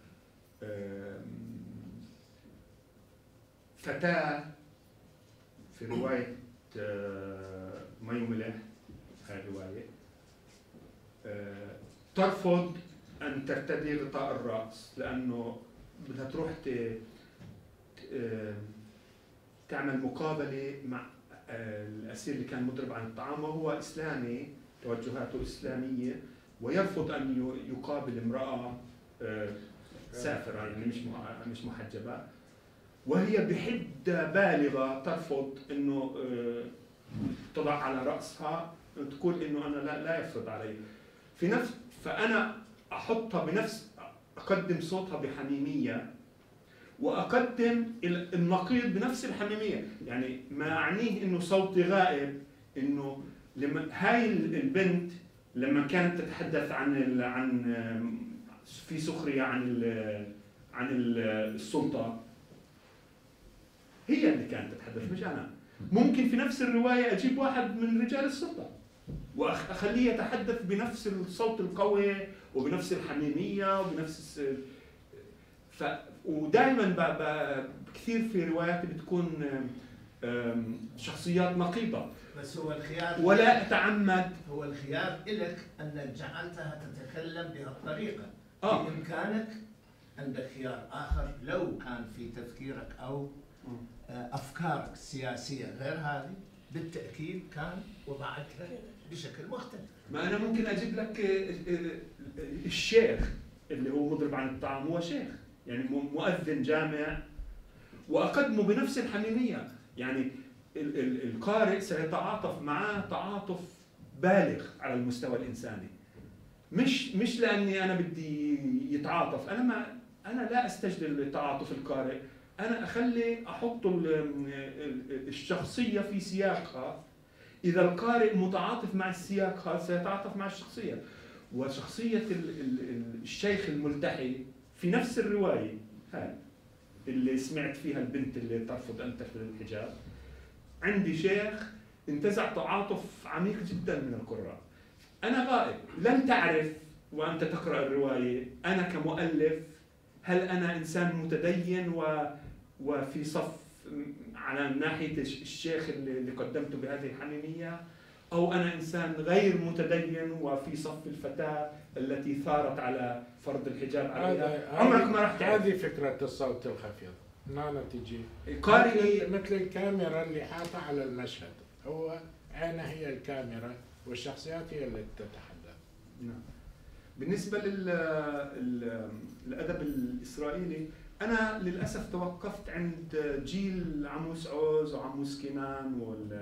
فتاة في رواية آه، مي وملح هاي الرواية. آه، ترفض أن ترتدي غطاء الرأس لأنه بدها تروح آه، تعمل مقابلة مع الأسير اللي كان مضرب عن الطعام وهو إسلامي توجهاته إسلامية ويرفض ي- يقابل آه، سافرة يعني مش مش محجبة. وهي بحدة بالغة ترفض إنه آه، تضع على رأسها تقول إنه أنا لا لا يفرض علي. في نفس فأنا أحطها بنفس أقدم صوتها بحميمية وأقدم ال- النقيض بنفس الحميمية. يعني ما أعنيه إنه صوتي غائب إنه لما هاي ال- البنت لما كانت تتحدث عن عن في سخرية عن عن ال السلطة هي اللي كانت تتحدث مش أنا ممكن في نفس الرواية أجيب واحد من رجال السلطة واخليه يتحدث بنفس الصوت القوي وبنفس الحميمية وبنفس ف ودائما ب... ب... كثير في رواياتي بتكون شخصيات نقيضه بس هو الخيار ولا أتعمد. هو الخيار لك انك جعلتها تتكلم بهالطريقه آه. بإمكانك عندك خيار آخر لو كان في تفكيرك أو آه، افكارك السياسيه غير هذه بالتأكيد كان وضعتها بشكل مختلف. ما أنا ممكن أجيب لك آه، آه، الشيخ اللي هو مضرب عن الطعام هو شيخ يعني مؤذن جامع واقدمه بنفس الحميمية. يعني ال- ال- القارئ سيتعاطف معاه تعاطف بالغ على المستوى الإنساني. مش مش لأني أنا بدي يتعاطف أنا ما أنا لا استجلب تعاطف القارئ. أنا أخلي أحط ال- ال- الشخصية في سياقها. إذا القارئ متعاطف مع السياق سيتعاطف مع الشخصية. وشخصية ال- ال- ال- الشيخ الملتحي في نفس الرواية هاي اللي سمعت فيها البنت اللي ترفض أن تحمل الحجاب. عندي شيخ انتزع تعاطف عميق جدا من القراء. أنا غائب. لن تعرف وأنت تقرأ الرواية. أنا كمؤلف هل أنا إنسان متدين و وفي صف على ناحية الش- الشيخ اللي قدمته بهذه الحميمية أو أنا إنسان غير متدين وفي صف الفتاة التي ثارت على فرض الحجاب عليها. عمرك ما راح تعرف هذه فكرة الصوت الخفيض. نانا تجي. قارئ مثل الكاميرا اللي حاطة على المشهد. هو عينه هي الكاميرا والشخصيات هي اللي تتحدث. نعم. بالنسبة للأدب الإسرائيلي أنا للأسف توقفت عند جيل عموس عوز وعموس كنان وال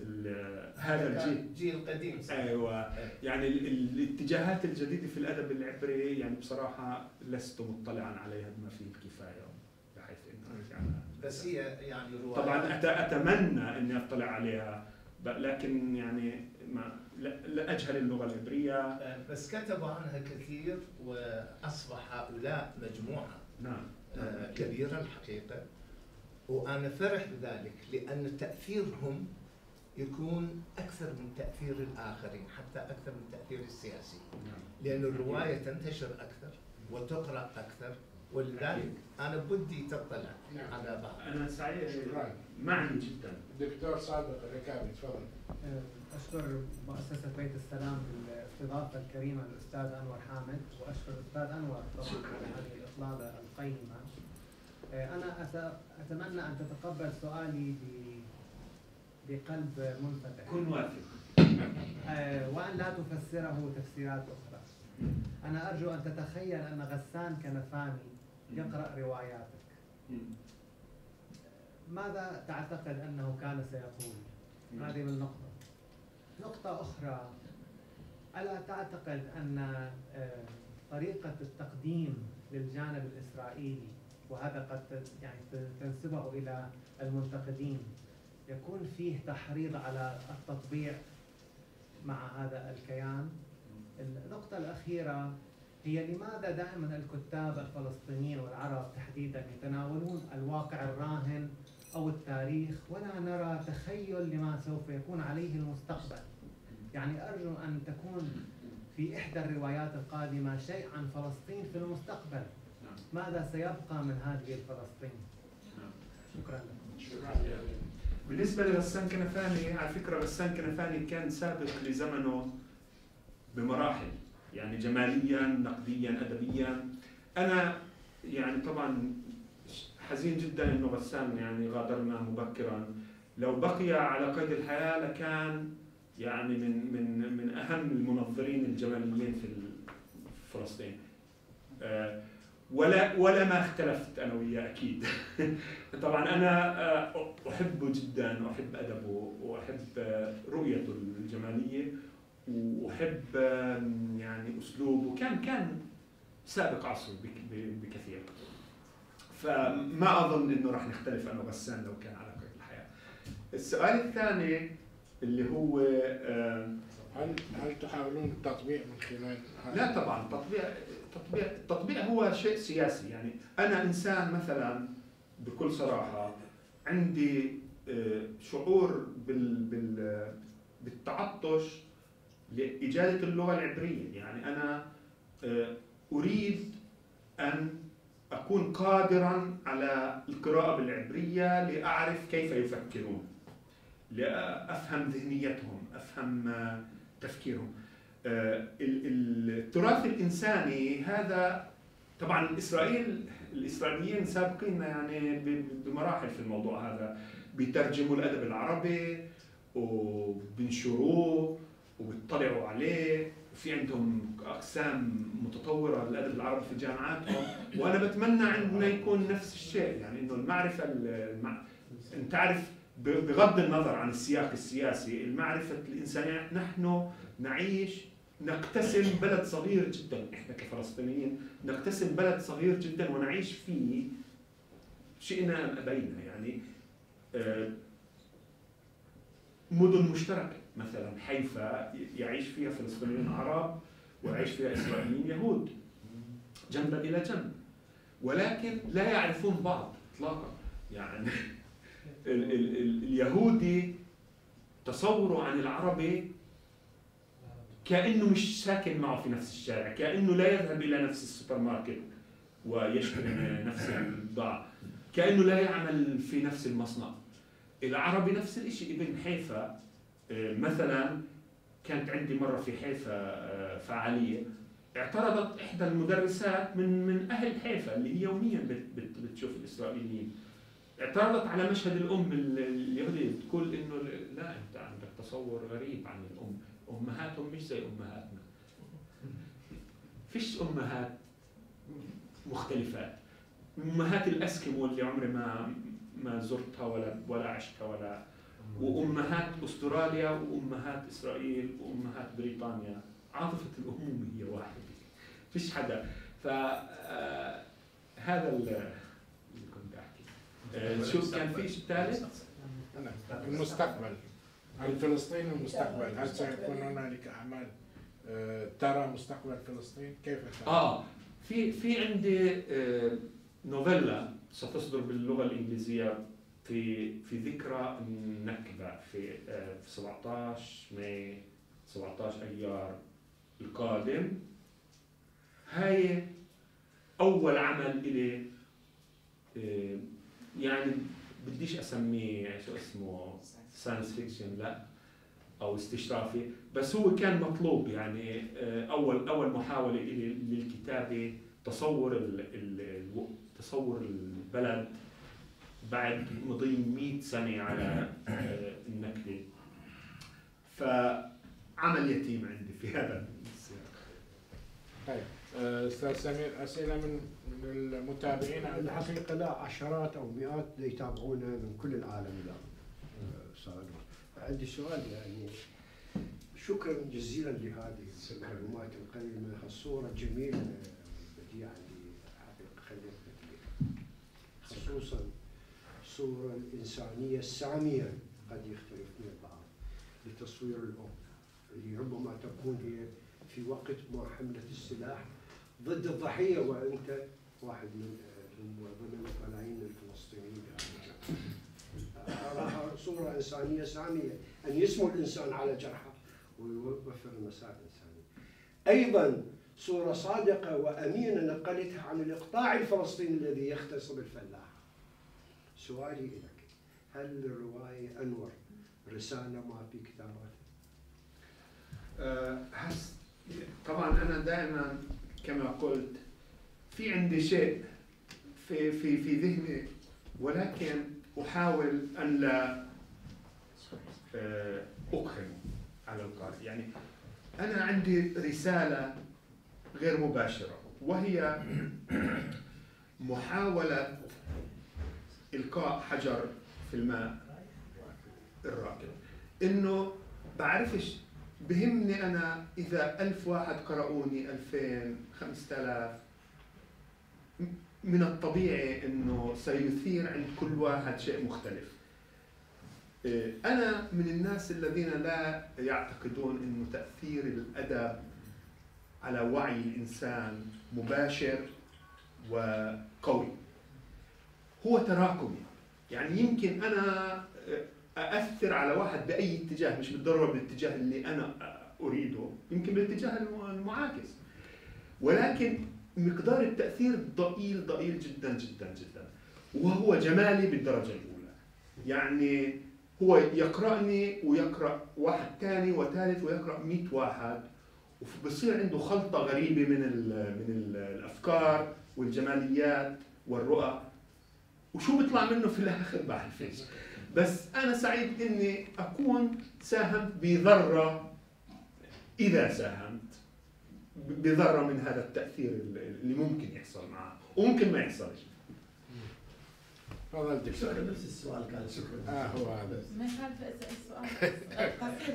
ال- هذا الجيل. جيل قديم صح؟ أيوه. يعني ال- ال- الاتجاهات الجديدة في الأدب العبري يعني بصراحة لست مطلعا عليها بما فيه الكفاية بحيث إنه يعني بس هي يعني رواية. طبعا أتمنى إني أطلع عليها لكن يعني ما لا, لا أجهل اللغة العبرية. آه، بس كتبوا عنها كثير وأصبح هؤلاء مجموعة. نعم. آه، كبيرة الحقيقة. وأنا فرح بذلك لأن تأثيرهم يكون أكثر من تأثير الآخرين حتى أكثر من تأثير السياسي نعم. لأن الرواية تنتشر أكثر وتقرأ أكثر. ولذلك أنا بدي تطلع نعم. على بعض. أنا سعيد شكرا معني جدا. دكتور صادق الركابي تفضل. أشكر مؤسسة بيت السلام بالاستضافة الكريمة للأستاذ أنور حامد وأشكر الأستاذ أنور طبعا على هذه الإطلالة القيمة. آه، أنا أت- أتمنى أن تتقبل سؤالي بقلب منفتح. كن واثق. آه، وأن لا تفسره تفسيرات أخرى. أنا أرجو أن تتخيل أن غسان كنفاني يقرأ رواياتك. ماذا تعتقد أنه كان سيقول؟ هذه من نقطة. نقطة أخرى ألا تعتقد أن آه، طريقة التقديم للجانب الإسرائيلي وهذا قد يعني تنسبه إلى المنتقدين يكون فيه تحريض على التطبيع مع هذا الكيان النقطة الأخيرة هي لماذا دائما الكتاب الفلسطينيين والعرب تحديدا يتناولون؟ الواقع الراهن أو التاريخ؟ ولا نرى تخيل لما سوف يكون عليه المستقبل. يعني أرجو أن تكون في إحدى الروايات القادمة شيء عن فلسطين في المستقبل. ماذا سيبقى من هذه الفلسطين؟ شكرا. لكم شكرا بالنسبة لغسان كنفاني على فكرة غسان كنفاني كان سابق لزمنه بمراحل. يعني جماليا نقديا أدبيا. أنا يعني طبعا حزين جدا إنه غسان يعني غادرنا مبكرا. لو بقي على قيد الحياة لكان يعني من من من أهم المنظرين الجماليين في فلسطين آه، ولا ولا ما اختلفت أنا وياه أكيد. طبعا أنا آه، أحبه جدا واحب أدبه وأحب آه، رؤيته الجمالية. وأحب يعني اسلوبه كان كان سابق عصره بكثير. فما أظن إنه راح نختلف أنا وغسان لو كان على قيد الحياة. السؤال الثاني اللي هو هل هل تحاولون التطبيق من خلال هذا؟ لا طبعا تطبيع تطبيع التطبيع هو شيء سياسي. يعني أنا إنسان مثلا بكل صراحة عندي آه، شعور بال بال بالتعطش لاجاده اللغة العبرية. يعني أنا آه، أريد أن أكون قادرا على القراءة بالعبرية لأعرف كيف يفكرون لأفهم ذهنيتهم أفهم آه، تفكيرهم. آه، ال- ال- التراث الإنساني هذا طبعا إسرائيل الإسرائيليين سابقين يعني بمراحل في الموضوع هذا. بيترجموا الأدب العربي وبينشروه وبيطلعوا عليه وفي عندهم أقسام متطورة للادب العربي في جامعاتهم وأنا بتمنى عندنا يكون نفس الشيء. يعني إنه المعرفة المع... انت تعرف بغض النظر عن السياق السياسي المعرفة الإنسانية نحن نعيش نقتسم بلد صغير جدا. إحنا كفلسطينيين نقتسم بلد صغير جدا ونعيش فيه شئنا أم أبينا. يعني آه، مدن مشتركة. مثلا حيفا يعيش فيها فلسطينيين عرب ويعيش فيها إسرائيليين يهود. جنبا إلى جنب. ولكن لا يعرفون بعض اطلاقا. يعني ال- ال- ال- اليهودي تصوره عن العربي كأنه مش ساكن معه في نفس الشارع كأنه لا يذهب إلى نفس السوبر ماركت ويشتري نفس البضاعه كأنه لا يعمل في نفس المصنع. العربي نفس الشيء ابن حيفا مثلا كانت عندي مرة في حيفا آه، فعالية اعترضت إحدى المدرسات من من أهل حيفا اللي هي يوميا بت بت بتشوف الإسرائيليين. اعترضت على مشهد الأم ال- اليهودية بتقول إنه لا أنت عندك تصور غريب عن الأم. أمهاتهم مش زي أمهاتنا. فيش أمهات مختلفات أمهات الاسكيمو اللي عمري ما ما زرتها ولا ولا عشتها ولا وأمهات أستراليا وأمهات إسرائيل وأمهات بريطانيا. عاطفة الامومه هي واحدة. فيش حدا. ف آه، هذا ال- اللي كنت أحكي. آه، شو كان في شيء ثالث؟ المستقبل. عن فلسطين المستقبل. هل سيكون هنالك أعمال؟ آه، ترى مستقبل فلسطين؟ كيف ترى؟ آه في في عندي نوفيلا. ستصدر باللغة الإنجليزية. في في ذكرى النكبة في آه، في 17 ماي 17 أيار القادم. هاي أول عمل إلي آه، يعني بديش أسميه شو اسمه science fiction لا أو استشرافي بس هو كان مطلوب يعني آه، أول أول محاولة إلي للكتابة تصور ال تصور البلد بعد مضي 100 سنة على آه، النكبه فعمل يتيم عندي في هذا السياق طيب آه، أستاذ سمير أسئلة من من المتابعين عندك؟ الحقيقة لا عشرات أو مئات يتابعونا من كل العالم الآن آه،. عندي سؤال يعني شكرا جزيلا لهذه المعلومات القيمة الصورة جميلة بديعة اللي حقيقة خليتنا فيها خصوصا الصورة الإنسانية السامية قد يختلفنا البعض. لتصوير الأم. اللي ربما تكون هي في وقت ما حملت السلاح ضد الضحية وأنت واحد من من ضمن الملايين الفلسطينيين أراها صورة إنسانية سامية. أن يسمو الإنسان على جرحه ويوفر المساعد الإنسانية أيضا صورة صادقة وأمينة نقلتها عن الإقطاع الفلسطيني الذي يغتصب الفلاح سؤالي لك هل الرواية أنور؟ رسالة ما في كتاباتها؟ آه، هس طبعا أنا دائما كما قلت في عندي شيء في في في ذهني ولكن أحاول أن لا آه، اقحم على القارئ. يعني أنا عندي رسالة غير مباشرة وهي محاولة إلقاء حجر في الماء الراكد إنه بعرفش بهمني أنا إذا ألف واحد قرأوني ألفين خمسة آلاف من الطبيعي إنه سيثير عند كل واحد شيء مختلف. إيه، أنا من الناس الذين لا يعتقدون إنه تأثير الأدب على وعي الإنسان مباشر وقوي. هو تراكمي. يعني يمكن أنا أأثر على واحد بأي اتجاه مش بالضرورة بالاتجاه اللي أنا أريده يمكن بالاتجاه المعاكس. ولكن مقدار التأثير ضئيل ضئيل جدا جدا جدا. وهو جمالي بالدرجة الأولى. يعني هو يقرأني ويقرأ واحد ثاني وثالث ويقرأ 100 واحد وبصير عنده خلطة غريبة من من ال الأفكار والجماليات والرؤى. وشو بيطلع منه في الآخر بعرفش بس أنا سعيد إني أكون ساهمت بذرة إذا ساهمت بذرة من هذا التأثير اللي ممكن يحصل معه وممكن ما يحصلش. تفضل دكتور نفس السؤال كان شكرا. آه هو هذا. ما اسال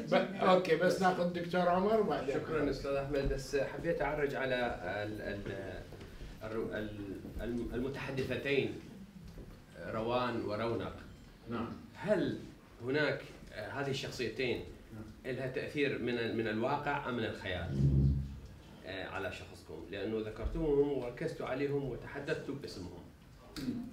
السؤال أوكي بس ناخذ دكتور عمر وبعدين. شكرا أستاذ أحمد بس حبيت أعرج على المتحدثتين. روان ورونق. نعم. هل هناك هذه الشخصيتين لها تأثير من من الواقع أم من الخيال؟ آه، على شخصكم. لأنه ذكرتوهم وركزتوا عليهم وتحدثتوا باسمهم.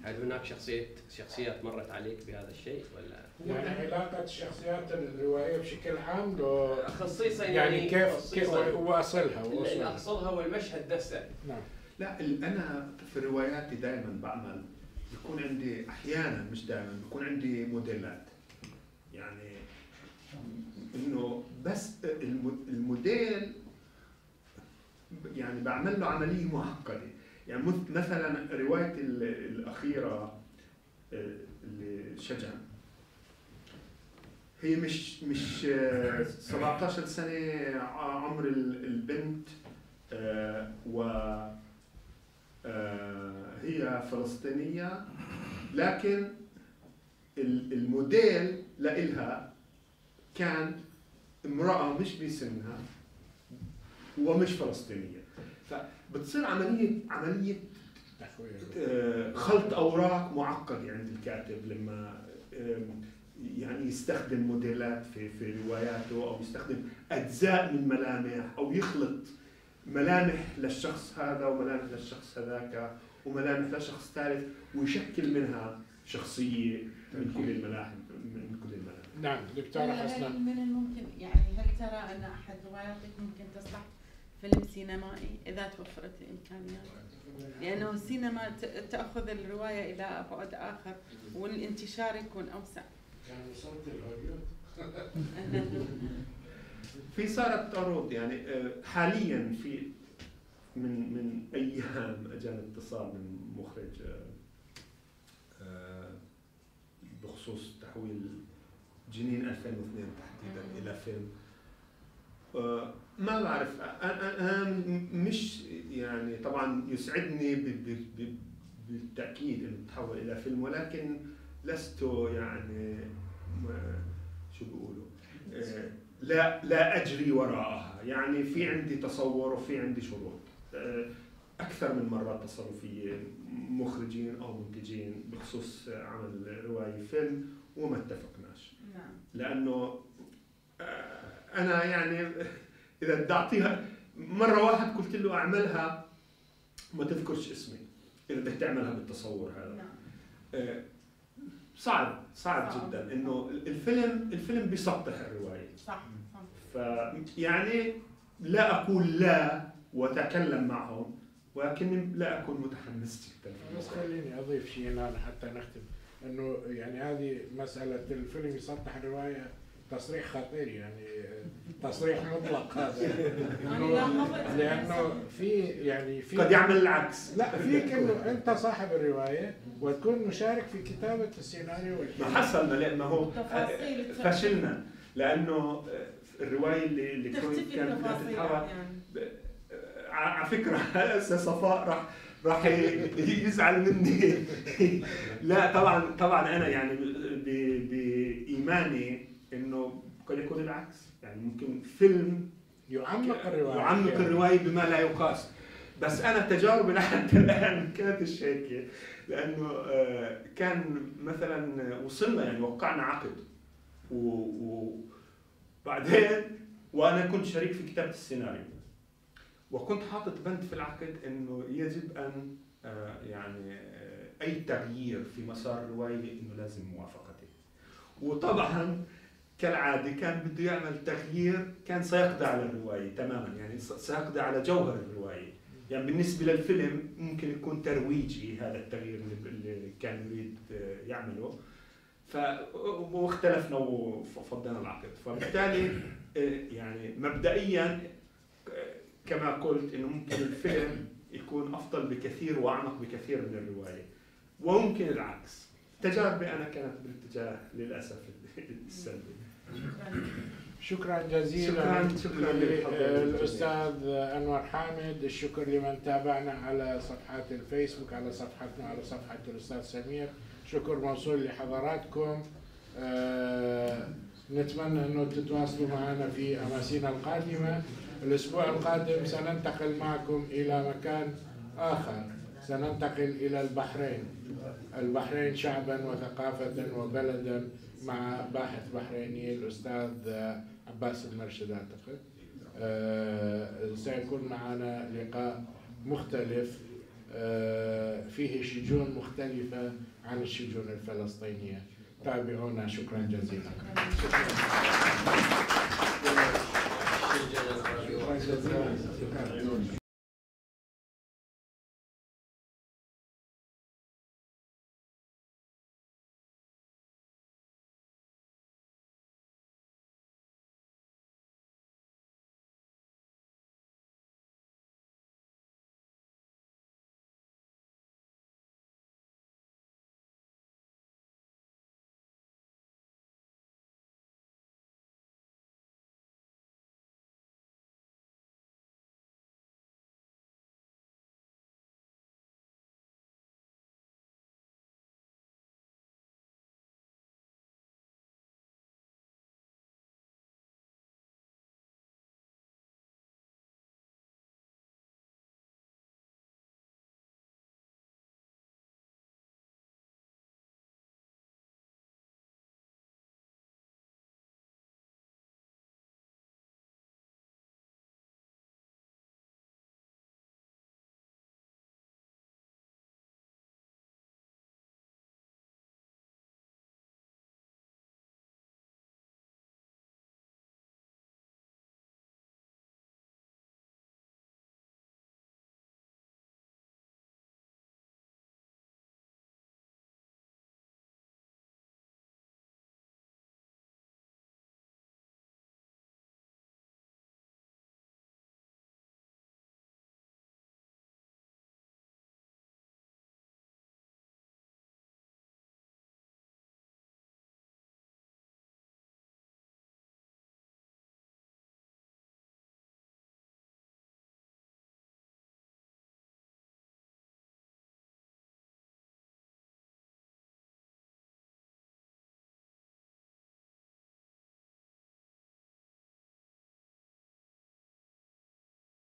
هل هناك شخصيه شخصيات مرت عليك بهذا الشيء ولا؟ يعني علاقة الشخصيات الروائية بشكل عام لو خصيصا يعني يعني كيف خصيصاً كيف واصلها واصلها أقصدها هو المشهد نفسه. نعم. لا أنا في رواياتي دائما بعمل بيكون عندي أحيانا مش دائما بيكون عندي موديلات. يعني إنه بس الم- الموديل يعني بعمل له عملية معقدة. يعني مث- مثلا روايتي ال- الأخيرة اللي شجن. هي مش مش آه، 17 سنة عمر ال- البنت آه، و آه، هي فلسطينية لكن ال- الموديل لإلها كان امرأة مش بسنها ومش فلسطينية. فبتصير عملية عملية آه، خلط أوراق معقدة عند الكاتب لما يعني يستخدم موديلات في في رواياته أو يستخدم أجزاء من ملامح أو يخلط ملامح للشخص هذا وملامح للشخص هذاك وملامح لشخص ثالث ويشكل منها شخصية من كل الملاحم من كل الملامح. نعم دكتورة هل حسناء من الممكن يعني هل ترى أن أحد رواياتك ممكن تصلح؟ فيلم سينمائي إذا توفرت الإمكانيات؟ لأنه السينما تأخذ الرواية إلى بعد آخر والانتشار يكون أوسع. يعني وصلت الهوليود في صارت عروض يعني آه، حاليا في من من أيام اجاني اتصال من مخرج آه، آه، بخصوص تحويل جنين 2002 تحديدا إلى فيلم. آه، ما بعرف أنا م- مش يعني طبعا يسعدني بالتأكيد إنه تحول إلى فيلم ولكن لست يعني شو بيقولوا آه، لا لا أجري وراءها. يعني في عندي تصور وفي عندي شروط. آه، أكثر من مرة في مخرجين أو منتجين بخصوص عمل رواية فيلم وما اتفقناش نعم. لأنه آه، أنا يعني إذا بدي اعطيها مرة واحد قلت له أعملها ما تذكرش اسمي إذا بدك تعملها بالتصور هذا نعم. آه، صعب صعب. جدا إنه الفيلم الفيلم بيسطح الرواية صح صح. ف يعني لا أقول لا وأتكلم معهم ولكني لا أكون متحمس جدا. بس خليني أضيف شيء هنا حتى نختم إنه يعني هذه مسألة الفيلم يسطح الروايه تصريح خطير يعني تصريح مطلق هذا. لأنه في يعني في قد يعمل العكس. لا فيك انه أنت صاحب الرواية وتكون مشارك في كتابة السيناريو. ما حصلنا لأنه فشلنا. لأنه الرواية اللي اللي كانت تتحرك يعني. على فكرة هسه صفاء راح راح يزعل مني. لا طبعا طبعا أنا يعني بإيماني إنه قد يكون العكس. يعني ممكن فيلم يعمق الرواية. يعمق الرواية بما لا يقاس. بس أنا تجاربي لحد الآن كانتش هيك لأنه آه، كان مثلا وصلنا يعني وقعنا عقد. وبعدين وأنا كنت شريك في كتابة السيناريو. وكنت حاطط بند في العقد إنه يجب أن آه، يعني آه، أي تغيير في مسار الروايه إنه لازم موافقتي. وطبعا كالعادة كان بده يعمل تغيير كان سيقضي على الرواية تماما يعني سيقضي على جوهر الرواية. يعني بالنسبة للفيلم ممكن يكون ترويجي هذا التغيير اللي- كان يريد آه، يعمله. ف واختلفنا وفضينا العقد. فبالتالي يعني مبدئيا كما قلت إنه ممكن الفيلم يكون أفضل بكثير وأعمق بكثير من الرواية. وممكن العكس. تجاربي أنا كانت بالاتجاه للأسف السلبي. شكرا جزيلا شكراً- شكراً للحضور. الأستاذ أنور حامد. الشكر لمن تابعنا على صفحات الفيسبوك على صفحتنا على صفحة الأستاذ سمير. شكر موصول لحضراتكم. آه، نتمنى أنه تتواصلوا معنا في أماسينا القادمة. الأسبوع القادم سننتقل معكم إلى مكان آخر. سننتقل إلى البحرين. البحرين شعبا وثقافة وبلدا مع باحث بحريني الأستاذ عباس المرشد أعتقد. آه، سيكون معنا لقاء مختلف. آه، فيه شجون مختلفة عن الشجون الفلسطينيه تابعونا شكرا جزيلا شكرا جزيلا